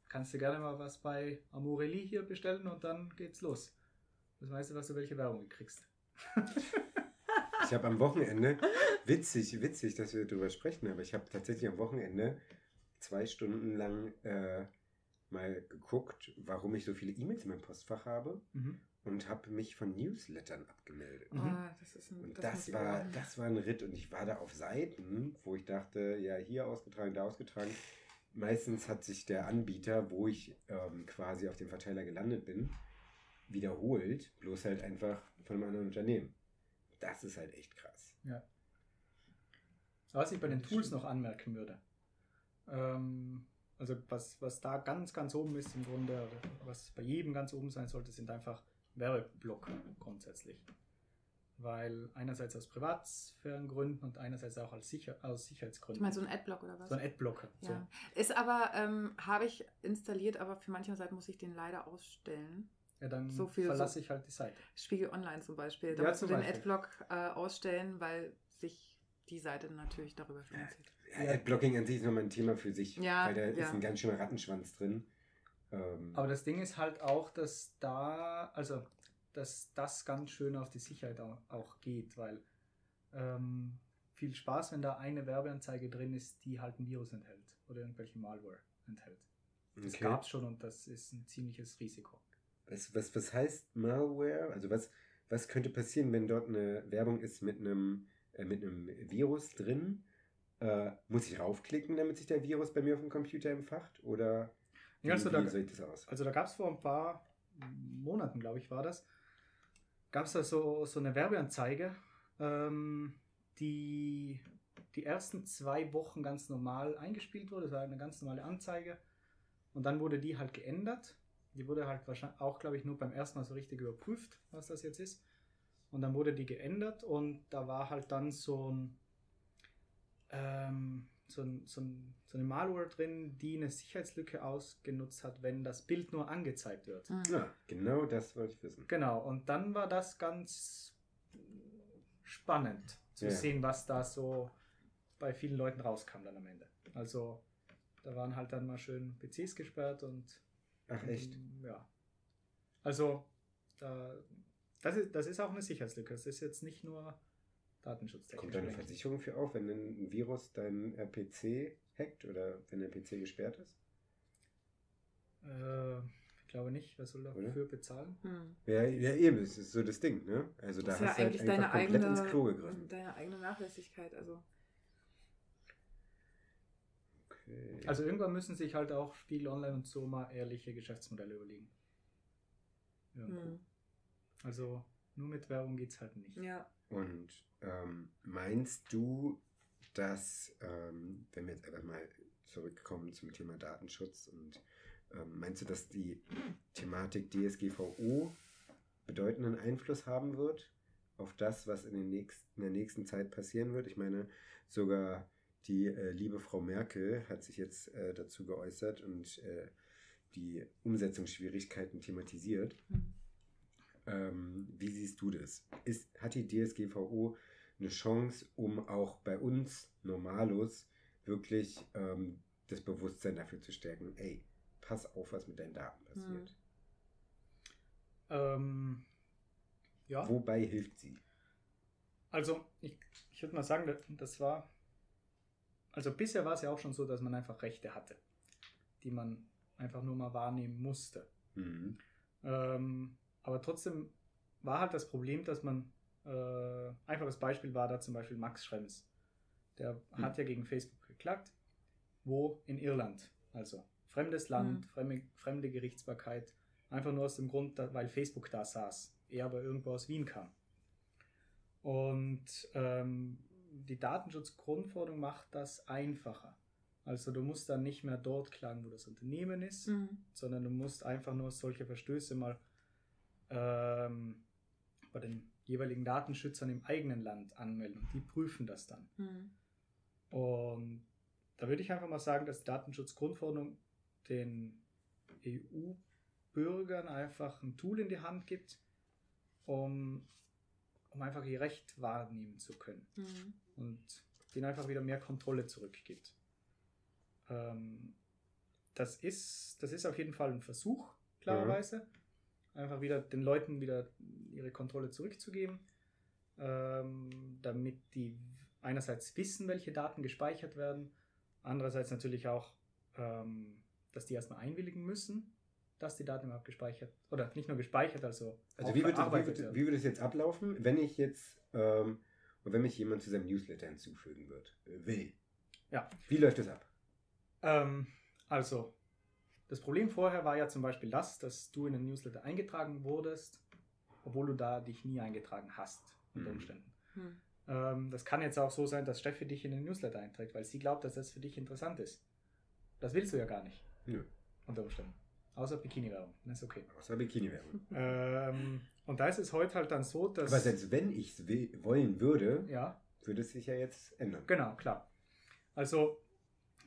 kannst du gerne mal was bei Amorelli hier bestellen und dann geht's los. Das weißt du, was du welche Werbung kriegst. Ich habe am Wochenende, witzig, witzig, dass wir darüber sprechen, aber ich habe tatsächlich am Wochenende zwei Stunden lang äh, mal geguckt, warum ich so viele E-Mails in meinem Postfach habe Mhm. und habe mich von Newslettern abgemeldet. Oh, das ist ein, Und das das, war, das war ein Ritt und ich war da auf Seiten, wo ich dachte, ja, hier ausgetragen, da ausgetragen. Meistens hat sich der Anbieter, wo ich ähm, quasi auf dem Verteiler gelandet bin, wiederholt, bloß halt einfach von einem anderen Unternehmen. Das ist halt echt krass. Was ich bei den Tools noch anmerken würde, ähm, also was, was da ganz, ganz oben ist im Grunde, was bei jedem ganz oben sein sollte, sind einfach Werbeblocker grundsätzlich. Weil einerseits aus Privatsphärengründen und einerseits auch als Sicher aus Sicherheitsgründen. meinst so ein Adblock oder was? so ein Adblocker. So. ja. Ist aber, ähm, habe ich installiert, aber für manche Seiten muss ich den leider ausstellen. Ja, dann So viel- verlasse ich halt die Seite. Spiegel Online zum Beispiel. Da Ja, musst du den Beispiel. Adblock äh, ausstellen, weil sich die Seite natürlich darüber finanziert. Ja. Adblocking an sich ist nochmal ein Thema für sich, Ja, weil da ist ja. ein ganz schöner Rattenschwanz drin. Ähm, Aber das Ding ist halt auch, dass da, also, dass das ganz schön auf die Sicherheit au- auch geht, weil ähm, viel Spaß, wenn da eine Werbeanzeige drin ist, die halt ein Virus enthält oder irgendwelche Malware enthält. Das okay. gab's schon und das ist ein ziemliches Risiko. Was, was, was heißt Malware? Also was, was könnte passieren, wenn dort eine Werbung ist mit einem, äh, mit einem Virus drin? Äh, muss ich raufklicken, damit sich der Virus bei mir auf dem Computer empfacht? Oder wie, also da, wie sieht das aus? also da gab es vor ein paar Monaten, glaube ich, war das, gab es da so, so eine Werbeanzeige, ähm, die die ersten zwei Wochen ganz normal eingespielt wurde. Das war eine ganz normale Anzeige. Und dann wurde die halt geändert. Die wurde halt wahrscheinlich auch, glaube ich, nur beim ersten Mal so richtig überprüft, was das jetzt ist. Und dann wurde die geändert und da war halt dann so ein, ähm, so, ein, so, ein, so eine Malware drin, die eine Sicherheitslücke ausgenutzt hat, wenn das Bild nur angezeigt wird. Mhm. Ja, genau das wollte ich wissen. Genau, und dann war das ganz spannend zu Ja. sehen, was da so bei vielen Leuten rauskam dann am Ende. Also da waren halt dann mal schön PCs gesperrt und Ach echt? Mm, Ja. Also da, das, ist, das ist auch eine Sicherheitslücke. Das ist jetzt nicht nur datenschutztechnisch. Kommt da eine. Versicherung für auf, wenn ein Virus deinen äh, PC hackt oder wenn der PC gesperrt ist? Äh, ich glaube nicht. Wer soll dafür Oder? bezahlen? Hm. Ja, ja, eben, es ist so das Ding, ne? Also da Das ist ja hast du halt eigentlich einfach deine komplett eigene, ins Klo gegriffen. deine eigene Nachlässigkeit. Also, Okay. Also irgendwann müssen sich halt auch Spiegel Online und so mal ehrliche Geschäftsmodelle überlegen. Irgendwo. hm. Also nur mit Werbung geht es halt nicht. ja. Und ähm, meinst du, dass, ähm, wenn wir jetzt einfach mal zurückkommen zum Thema Datenschutz und ähm, meinst du, dass die Thematik DSGVO bedeutenden Einfluss haben wird auf das, was in, den nächsten, in der nächsten Zeit passieren wird. Ich meine, sogar die äh, liebe Frau Merkel hat sich jetzt äh, dazu geäußert und äh, die Umsetzungsschwierigkeiten thematisiert. Mhm. Ähm, wie siehst du das? Ist, hat die DSGVO eine Chance, um auch bei uns Normalos wirklich ähm, das Bewusstsein dafür zu stärken, ey, pass auf, was mit deinen Daten passiert. Ähm, ja. Wobei hilft sie? Also, ich, ich würde mal sagen, das war. Also, bisher war es ja auch schon so, dass man einfach Rechte hatte, die man einfach nur mal wahrnehmen musste. Mhm. Ähm, aber trotzdem war halt das Problem, dass man. Äh, einfaches Beispiel war da zum Beispiel Max Schrems. Der Mhm. hat ja gegen Facebook geklagt. Wo? In Irland. Also, fremdes Land, Mhm. fremde, fremde Gerichtsbarkeit. Einfach nur aus dem Grund, da, weil Facebook da saß. Er aber irgendwo aus Wien kam. Und ähm, die Datenschutzgrundverordnung macht das einfacher. Also du musst dann nicht mehr dort klagen, wo das Unternehmen ist, Mhm. sondern du musst einfach nur solche Verstöße mal ähm, bei den jeweiligen Datenschützern im eigenen Land anmelden. Und die prüfen das dann. Mhm. Und da würde ich einfach mal sagen, dass die Datenschutzgrundverordnung den EU-Bürgern einfach ein Tool in die Hand gibt, um, um einfach ihr Recht wahrnehmen zu können Mhm. und denen einfach wieder mehr Kontrolle zurückgibt. Ähm, das, ist, das ist auf jeden Fall ein Versuch, klarerweise. Einfach wieder den Leuten wieder ihre Kontrolle zurückzugeben, ähm, damit die einerseits wissen, welche Daten gespeichert werden, andererseits natürlich auch, ähm, dass die erstmal einwilligen müssen, dass die Daten überhaupt gespeichert oder nicht nur gespeichert, also, Also auch wie wird, wie, wird, wie würde es jetzt ablaufen, wenn ich jetzt, ähm, und wenn mich jemand zu seinem Newsletter hinzufügen wird, äh, will? Ja. Wie läuft das ab? Ähm, also, das Problem vorher war ja zum Beispiel das, dass du in den Newsletter eingetragen wurdest, obwohl du da dich nie eingetragen hast, unter Mhm. Umständen. Mhm. Ähm, das kann jetzt auch so sein, dass Steffi dich in den Newsletter einträgt, weil sie glaubt, dass das für dich interessant ist. Das willst du ja gar nicht, Nö, unter Umständen. Außer Bikini-Werbung, dann ist okay. außer Bikini-Werbung. ähm, und da ist es heute halt dann so, dass. Aber selbst wenn ich es wollen würde, ja, würde es sich ja jetzt ändern. Genau, klar. Also,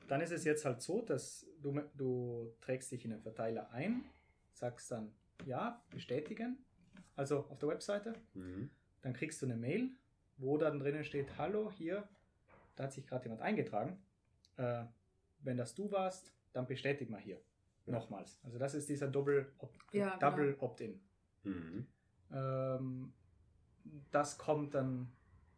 dann ist es jetzt halt so, dass du, du trägst dich in den Verteiler ein, sagst dann ja, bestätigen, also auf der Webseite, Mhm. dann kriegst du eine Mail, wo dann drinnen steht, hallo, hier, da hat sich gerade jemand eingetragen. Äh, wenn das du warst, dann bestätig mal hier. Nochmals. Also das ist dieser Double Opt- Ja, Double Opt-in. Mhm. Ähm, das kommt dann,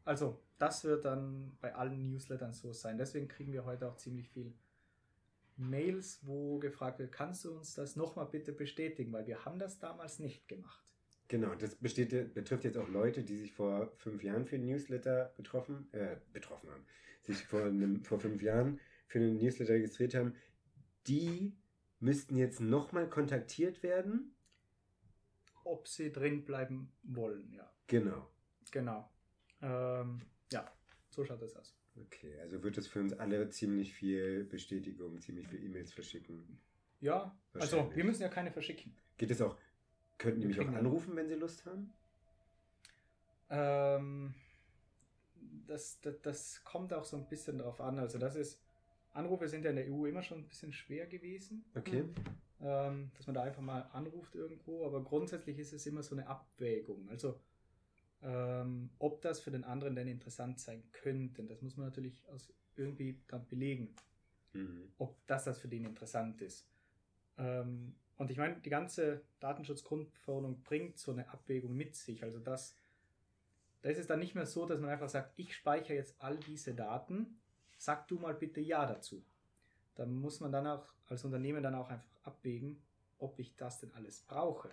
also das wird dann bei allen Newslettern so sein. Deswegen kriegen wir heute auch ziemlich viel Mails, wo gefragt wird, kannst du uns das nochmal bitte bestätigen, weil wir haben das damals nicht gemacht. Genau, das besteht, betrifft jetzt auch Leute, die sich vor fünf Jahren für einen Newsletter betroffen, äh, betroffen haben, sich vor, einem, vor fünf Jahren für einen Newsletter registriert haben. Die müssten jetzt nochmal kontaktiert werden. Ob sie drin bleiben wollen, ja. Genau. Genau. Ähm, ja, so schaut das aus. Okay, also wird es für uns alle ziemlich viel Bestätigung, ziemlich viel E-Mails verschicken. Ja, also wir müssen ja keine verschicken. Geht es auch, könnten die mich auch anrufen, wenn sie Lust haben? Ähm, das, das, das kommt auch so ein bisschen drauf an. Also das ist, Anrufe sind ja in der EU immer schon ein bisschen schwer gewesen, Okay. Ähm, dass man da einfach mal anruft irgendwo, aber grundsätzlich ist es immer so eine Abwägung. Also ähm, ob das für den anderen denn interessant sein könnte, das muss man natürlich aus irgendwie dann belegen Mhm. ob das das für den interessant ist. Ähm, und ich meine, die ganze Datenschutzgrundverordnung bringt so eine Abwägung mit sich. Also das, da ist es dann nicht mehr so, dass man einfach sagt, ich speichere jetzt all diese Daten, sag du mal bitte ja dazu. Da muss man dann auch als Unternehmen dann auch einfach abwägen, ob ich das denn alles brauche.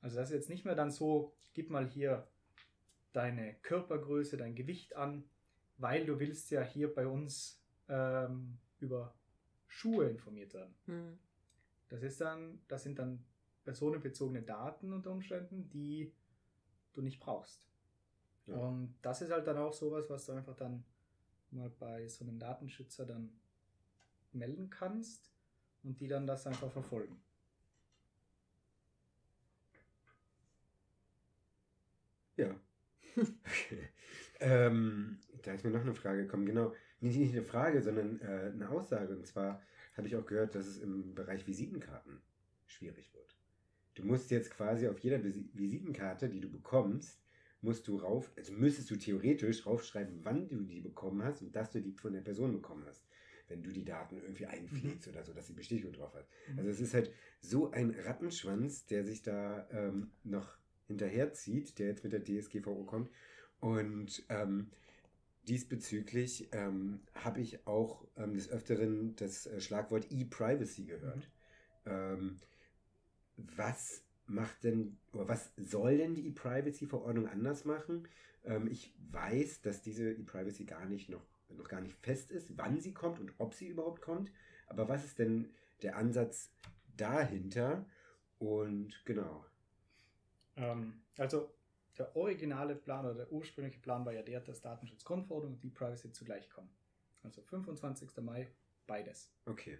Also das ist jetzt nicht mehr dann so, gib mal hier deine Körpergröße, dein Gewicht an, weil du willst ja hier bei uns ähm, über Schuhe informiert werden. Mhm. Das ist dann, das sind dann personenbezogene Daten unter Umständen, die du nicht brauchst. Ja. Und das ist halt dann auch sowas, was du einfach dann mal bei so einem Datenschützer dann melden kannst und die dann das einfach verfolgen. Ja, Okay. Ähm, da ist mir noch eine Frage gekommen. Genau, nicht, nicht eine Frage, sondern äh, eine Aussage. Und zwar habe ich auch gehört, dass es im Bereich Visitenkarten schwierig wird. Du musst jetzt quasi auf jeder Visi- Visitenkarte, die du bekommst, musst du rauf, also müsstest du theoretisch raufschreiben, wann du die bekommen hast und dass du die von der Person bekommen hast. Wenn du die Daten irgendwie einpflegst oder so, dass die Bestätigung drauf hat. Mhm. Also es ist halt so ein Rattenschwanz, der sich da ähm, noch hinterherzieht, der jetzt mit der DSGVO kommt. Und ähm, diesbezüglich ähm, habe ich auch ähm, des Öfteren das äh, Schlagwort E-Privacy gehört. Ähm, was macht denn, oder was soll denn die E-Privacy-Verordnung anders machen? Ähm, ich weiß, dass diese E-Privacy gar nicht noch, noch gar nicht fest ist, wann sie kommt und ob sie überhaupt kommt. Aber was ist denn der Ansatz dahinter? Und genau. Ähm, also der originale Plan oder der ursprüngliche Plan war ja der, dass Datenschutzgrundverordnung und die Privacy zugleich kommen. Also 25. Mai, beides. Okay.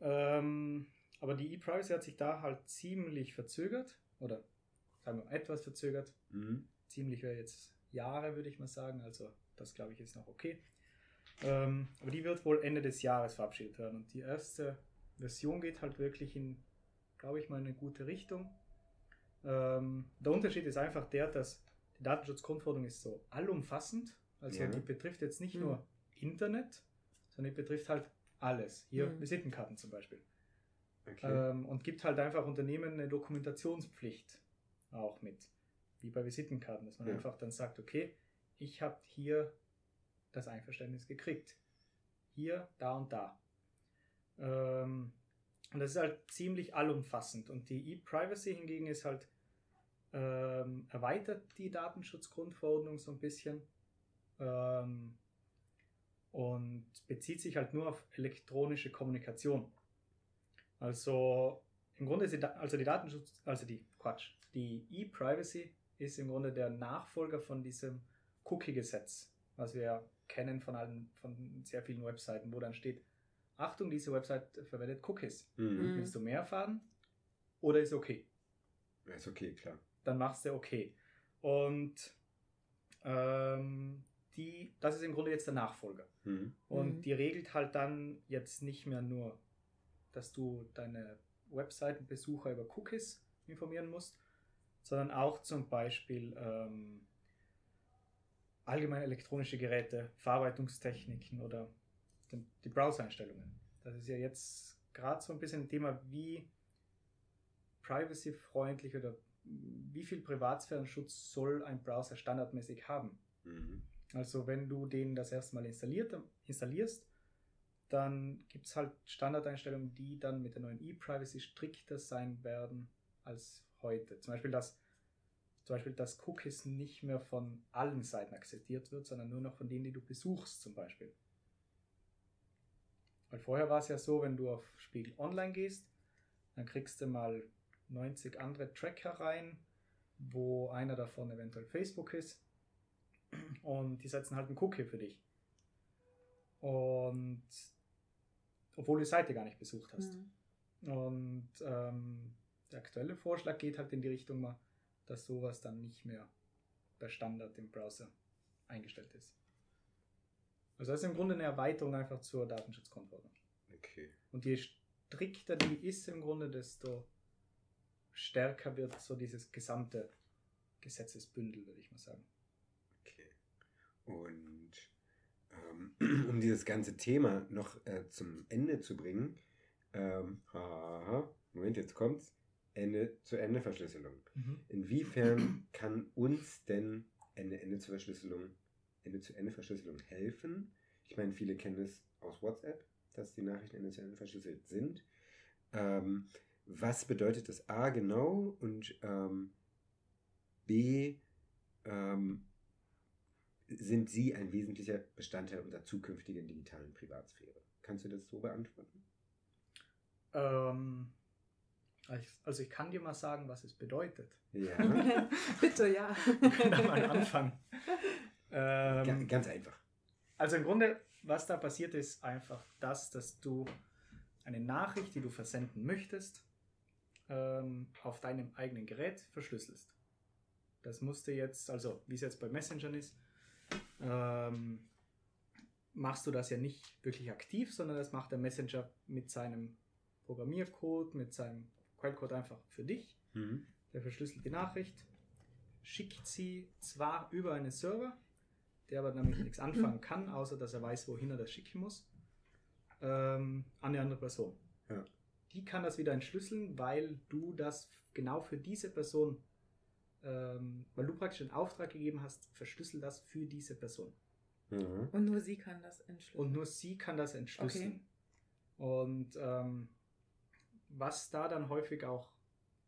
Ähm, aber die E-Privacy hat sich da halt ziemlich verzögert oder sagen wir etwas verzögert. Mhm. Ziemlich wäre jetzt Jahre, würde ich mal sagen. Also das glaube ich ist noch okay. Ähm, aber die wird wohl Ende des Jahres verabschiedet werden. Und die erste Version geht halt wirklich in, glaube ich mal, in eine gute Richtung. Ähm, der Unterschied ist einfach der, dass die Datenschutzgrundverordnung ist so allumfassend. Also Ja. die betrifft jetzt nicht Mhm. nur Internet, sondern die betrifft halt alles. Hier Mhm. Visitenkarten zum Beispiel. Okay. Ähm, und gibt halt einfach Unternehmen eine Dokumentationspflicht auch mit, wie bei Visitenkarten, dass man Ja. einfach dann sagt, okay, ich habe hier das Einverständnis gekriegt. Hier, da und da. Ähm, und das ist halt ziemlich allumfassend. Und die E-Privacy hingegen ist halt, ähm, erweitert die Datenschutzgrundverordnung so ein bisschen ähm, und bezieht sich halt nur auf elektronische Kommunikation. Also im Grunde ist die, also die Datenschutz, also die Quatsch, die E-Privacy ist im Grunde der Nachfolger von diesem Cookie-Gesetz, was wir kennen von allen, von sehr vielen Webseiten, wo dann steht, Achtung, diese Website verwendet Cookies. Mhm. Mhm. Willst du mehr erfahren? Oder ist okay? Ja, Ist okay, klar. Dann machst du okay. Und ähm, die, das ist im Grunde jetzt der Nachfolger. Mhm. Und Mhm. die regelt halt dann jetzt nicht mehr nur, dass du deine Webseitenbesucher über Cookies informieren musst, sondern auch zum Beispiel ähm, allgemein elektronische Geräte, Verarbeitungstechniken oder den, die Browser-Einstellungen. Das ist ja jetzt gerade so ein bisschen ein Thema, wie privacy-freundlich oder wie viel Privatsphärenschutz soll ein Browser standardmäßig haben. Mhm. Also wenn du den das erste Mal installiert, installierst, dann gibt es halt Standardeinstellungen, die dann mit der neuen E-Privacy strikter sein werden als heute. Zum Beispiel, dass, zum Beispiel, dass Cookies nicht mehr von allen Seiten akzeptiert wird, sondern nur noch von denen, die du besuchst zum Beispiel. Weil vorher war es ja so, wenn du auf Spiegel Online gehst, dann kriegst du mal 90 andere Tracker rein, wo einer davon eventuell Facebook ist und die setzen halt einen Cookie für dich. Und obwohl du die Seite gar nicht besucht hast. Mhm. Und ähm, der aktuelle Vorschlag geht halt in die Richtung mal, dass sowas dann nicht mehr per Standard im Browser eingestellt ist. Also das ist im Grunde eine Erweiterung einfach zur Datenschutzgrundverordnung. Okay. Und je strikter die ist im Grunde, desto stärker wird so dieses gesamte Gesetzesbündel, würde ich mal sagen. Okay. Und ähm, um dieses ganze Thema noch äh, zum Ende zu bringen, ähm, haha, Moment, jetzt kommt's. Ende zu Ende Verschlüsselung. Inwiefern kann uns denn Ende Ende zur Verschlüsselung, Ende zu Ende Verschlüsselung helfen? Ich meine, viele kennen es aus WhatsApp, dass die Nachrichten Ende zu Ende verschlüsselt sind. Ähm, was bedeutet das A genau und ähm, B ähm, sind sie ein wesentlicher Bestandteil unserer zukünftigen digitalen Privatsphäre? Kannst du das so beantworten? Ähm, also ich kann dir mal sagen, was es bedeutet. Ja, Bitte, ja. Wir können mal anfangen. Ähm, ganz einfach. also im Grunde, was da passiert, ist einfach das, dass du eine Nachricht, die du versenden möchtest, ähm, auf deinem eigenen Gerät verschlüsselst. Das musste jetzt, also wie es jetzt bei Messengern ist, ähm, machst du das ja nicht wirklich aktiv, sondern das macht der Messenger mit seinem Programmiercode, mit seinem Quellcode einfach für dich. Mhm. Der verschlüsselt die Nachricht, schickt sie zwar über einen Server, der aber damit nichts anfangen kann, außer dass er weiß, wohin er das schicken muss, ähm, an eine andere Person. Ja. Die kann das wieder entschlüsseln, weil du das genau für diese Person, ähm, weil du praktisch einen Auftrag gegeben hast, verschlüssel das für diese Person. Mhm. Und nur sie kann das entschlüsseln. Und nur sie kann das entschlüsseln. Und ähm, was da dann häufig auch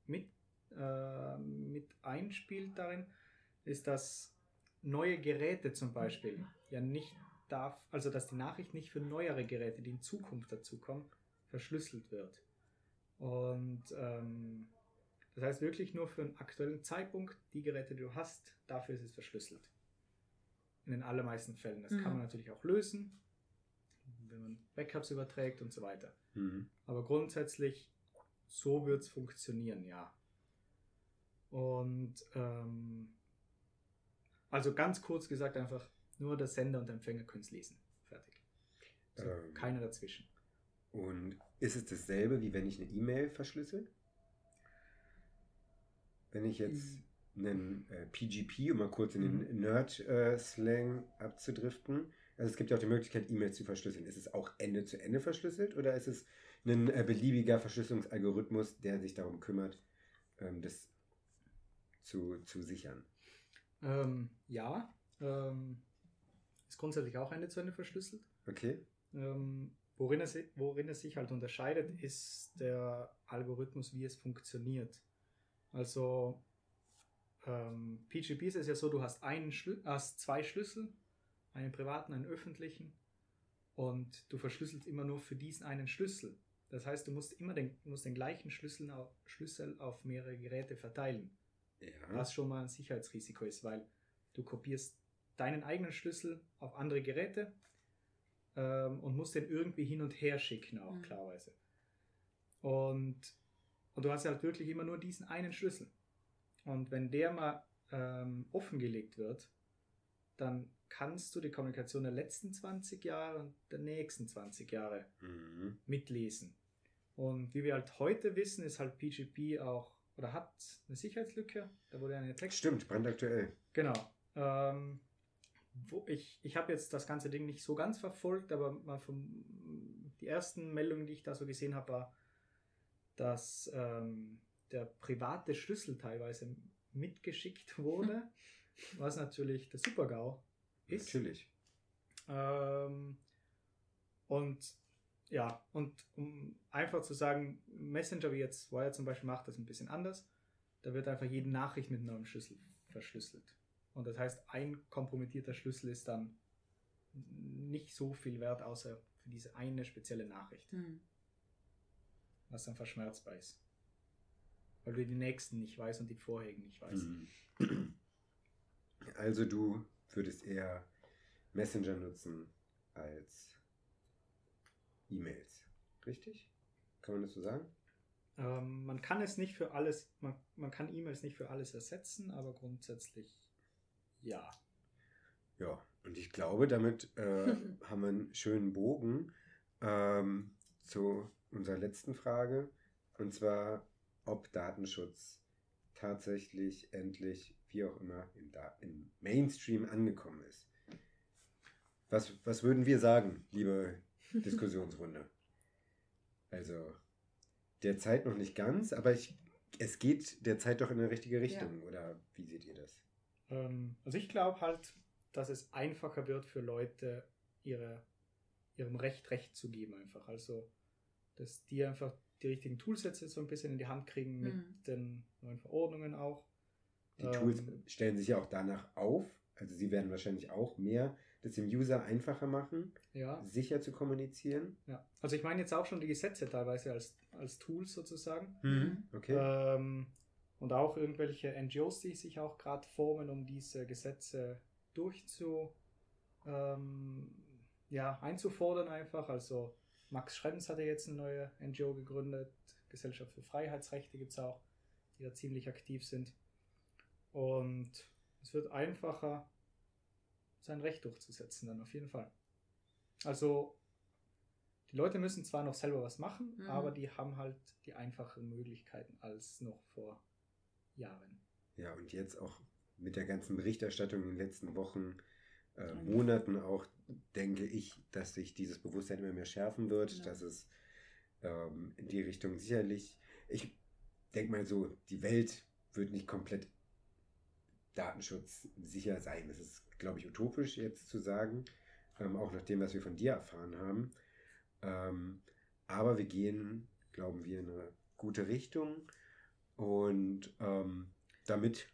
mit, äh, mit einspielt darin, ist, dass neue Geräte zum Beispiel ja nicht darf, also dass die Nachricht nicht für neuere Geräte, die in Zukunft dazukommen, verschlüsselt wird. Und ähm, das heißt wirklich nur für einen aktuellen Zeitpunkt, die Geräte, die du hast, dafür ist es verschlüsselt. In den allermeisten Fällen. Das Mhm. kann man natürlich auch lösen, wenn man Backups überträgt und so weiter. Mhm. Aber grundsätzlich, so wird es funktionieren, ja. Und ähm, also ganz kurz gesagt einfach, nur der Sender und der Empfänger können es lesen. Fertig. So, Ähm. keiner dazwischen. Und ist es dasselbe, wie wenn ich eine E-Mail verschlüssel? Wenn ich jetzt einen äh, PGP, um mal kurz in den Nerd-Slang abzudriften, also es gibt ja auch die Möglichkeit, E-Mails zu verschlüsseln. Ist es auch Ende zu Ende verschlüsselt oder ist es ein äh, beliebiger Verschlüsselungsalgorithmus, der sich darum kümmert, ähm, das zu, zu sichern? Ähm, ja, ähm, ist grundsätzlich auch Ende zu Ende verschlüsselt. Okay? Ähm, worin, es, worin es sich halt unterscheidet, ist der Algorithmus, wie es funktioniert. Also ähm, PGP ist es ja so, du hast, einen Schlü hast zwei Schlüssel, einen privaten, einen öffentlichen und du verschlüsselst immer nur für diesen einen Schlüssel. Das heißt, du musst immer den, musst den gleichen Schlüssel auf, Schlüssel auf mehrere Geräte verteilen Ja. was schon mal ein Sicherheitsrisiko ist, weil du kopierst deinen eigenen Schlüssel auf andere Geräte ähm, und musst den irgendwie hin und her schicken, auch Mhm. klarweise. Und, und du hast halt wirklich immer nur diesen einen Schlüssel. Und wenn der mal ähm, offengelegt wird, dann kannst du die Kommunikation der letzten 20 Jahre und der nächsten 20 Jahre Mhm. mitlesen. Und wie wir halt heute wissen, ist halt PGP auch oder hat eine Sicherheitslücke. Da wurde eine Text. Stimmt, brandaktuell. Genau. Ähm, ich ich habe jetzt das ganze Ding nicht so ganz verfolgt, aber die ersten Meldungen, die ich da so gesehen habe, war, dass ähm, der private Schlüssel teilweise mitgeschickt wurde, was natürlich der Super-GAU ist. Natürlich. Ähm, und ja, und um einfach zu sagen, Messenger wie jetzt Wire zum Beispiel macht das ein bisschen anders. Da wird einfach jede Nachricht mit einem neuen Schlüssel verschlüsselt. Und das heißt, ein kompromittierter Schlüssel ist dann nicht so viel wert, außer für diese eine spezielle Nachricht, Hm. Was dann verschmerzbar ist. Weil du die nächsten nicht weißt und die vorherigen nicht weißt. Mhm. Also du würdest eher Messenger nutzen als E-Mails. Richtig? Kann man das so sagen? Ähm, man kann es nicht für alles, man, man kann E-Mails nicht für alles ersetzen, aber grundsätzlich ja. Ja, und ich glaube, damit äh, haben wir einen schönen Bogen ähm, zu unserer letzten Frage. Und zwar, ob Datenschutz tatsächlich endlich, wie auch immer, im, Da- im Mainstream angekommen ist. Was, was würden wir sagen, liebe Diskussionsrunde? Also, derzeit noch nicht ganz, aber ich, es geht derzeit doch in eine richtige Richtung, oder wie seht ihr das? Ähm, also ich glaube halt, dass es einfacher wird für Leute, ihre, ihrem Recht Recht zu geben einfach. Also, dass die einfach die richtigen Toolsätze so ein bisschen in die Hand kriegen mit Mhm. den neuen Verordnungen auch. Die Ähm, Tools stellen sich ja auch danach auf. Also sie werden wahrscheinlich auch mehr das dem User einfacher machen, Ja, sicher zu kommunizieren. ja. Also ich meine jetzt auch schon die Gesetze teilweise als, als Tools sozusagen. Mhm. Okay. Ähm, und auch irgendwelche NGOs, die sich auch gerade formen, um diese Gesetze durchzu, ähm, ja, einzufordern einfach. Also Max Schrems hat ja jetzt eine neue NGO gegründet, Gesellschaft für Freiheitsrechte gibt es auch, die da ziemlich aktiv sind. Und es wird einfacher, sein Recht durchzusetzen, dann auf jeden Fall. Also, die Leute müssen zwar noch selber was machen, Mhm. aber die haben halt die einfachen Möglichkeiten als noch vor Jahren. Ja, und jetzt auch mit der ganzen Berichterstattung in den letzten Wochen, äh. Monaten auch, denke ich, dass sich dieses Bewusstsein immer mehr schärfen wird, Ja. dass es ähm, in die Richtung sicherlich, ich denke mal so, die Welt wird nicht komplett datenschutzsicher sein. Das ist, glaube ich, utopisch jetzt zu sagen, ähm, auch nach dem, was wir von dir erfahren haben. Ähm, aber wir gehen, glauben wir, in eine gute Richtung und ähm, damit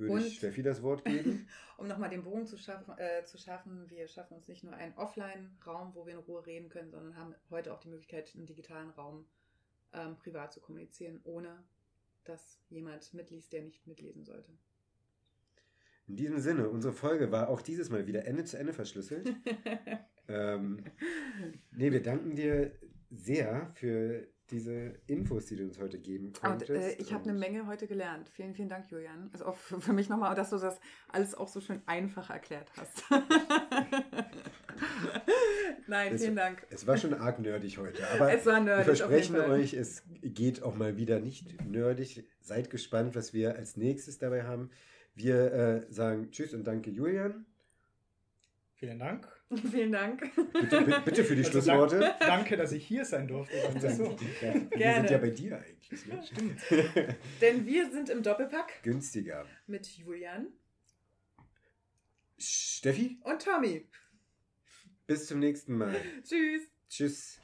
würde Und- ich Steffi das Wort geben. Um nochmal den Bogen zu schaffen, äh, zu schaffen, wir schaffen uns nicht nur einen Offline-Raum, wo wir in Ruhe reden können, sondern haben heute auch die Möglichkeit, einen digitalen Raum ähm, privat zu kommunizieren, ohne dass jemand mitliest, der nicht mitlesen sollte. In diesem Sinne, unsere Folge war auch dieses Mal wieder Ende zu Ende verschlüsselt. ähm, nee, wir danken dir sehr für diese Infos, die du uns heute geben Und, konntest. äh, ich habe eine Und Menge heute gelernt. Vielen, vielen Dank, Julian. Also auch für, für mich nochmal, dass du das alles auch so schön einfach erklärt hast. Nein, Es- vielen Dank. Es war schon arg nerdig heute, aber Es war wir nerdig, auf versprechen euch, es geht auch mal wieder nicht nerdig. Seid gespannt, was wir als nächstes dabei haben. Wir äh, sagen Tschüss und danke, Julian. Vielen Dank. Vielen Dank. Bitte, bitte, für die Also Schlussworte. dank- danke, dass ich hier sein durfte. so. Ja, wir Gerne. sind ja bei dir eigentlich. Ne? Stimmt. Denn wir sind im Doppelpack Günstiger. mit Julian Steffi, und Tommy. bis zum nächsten Mal. Tschüss. Tschüss.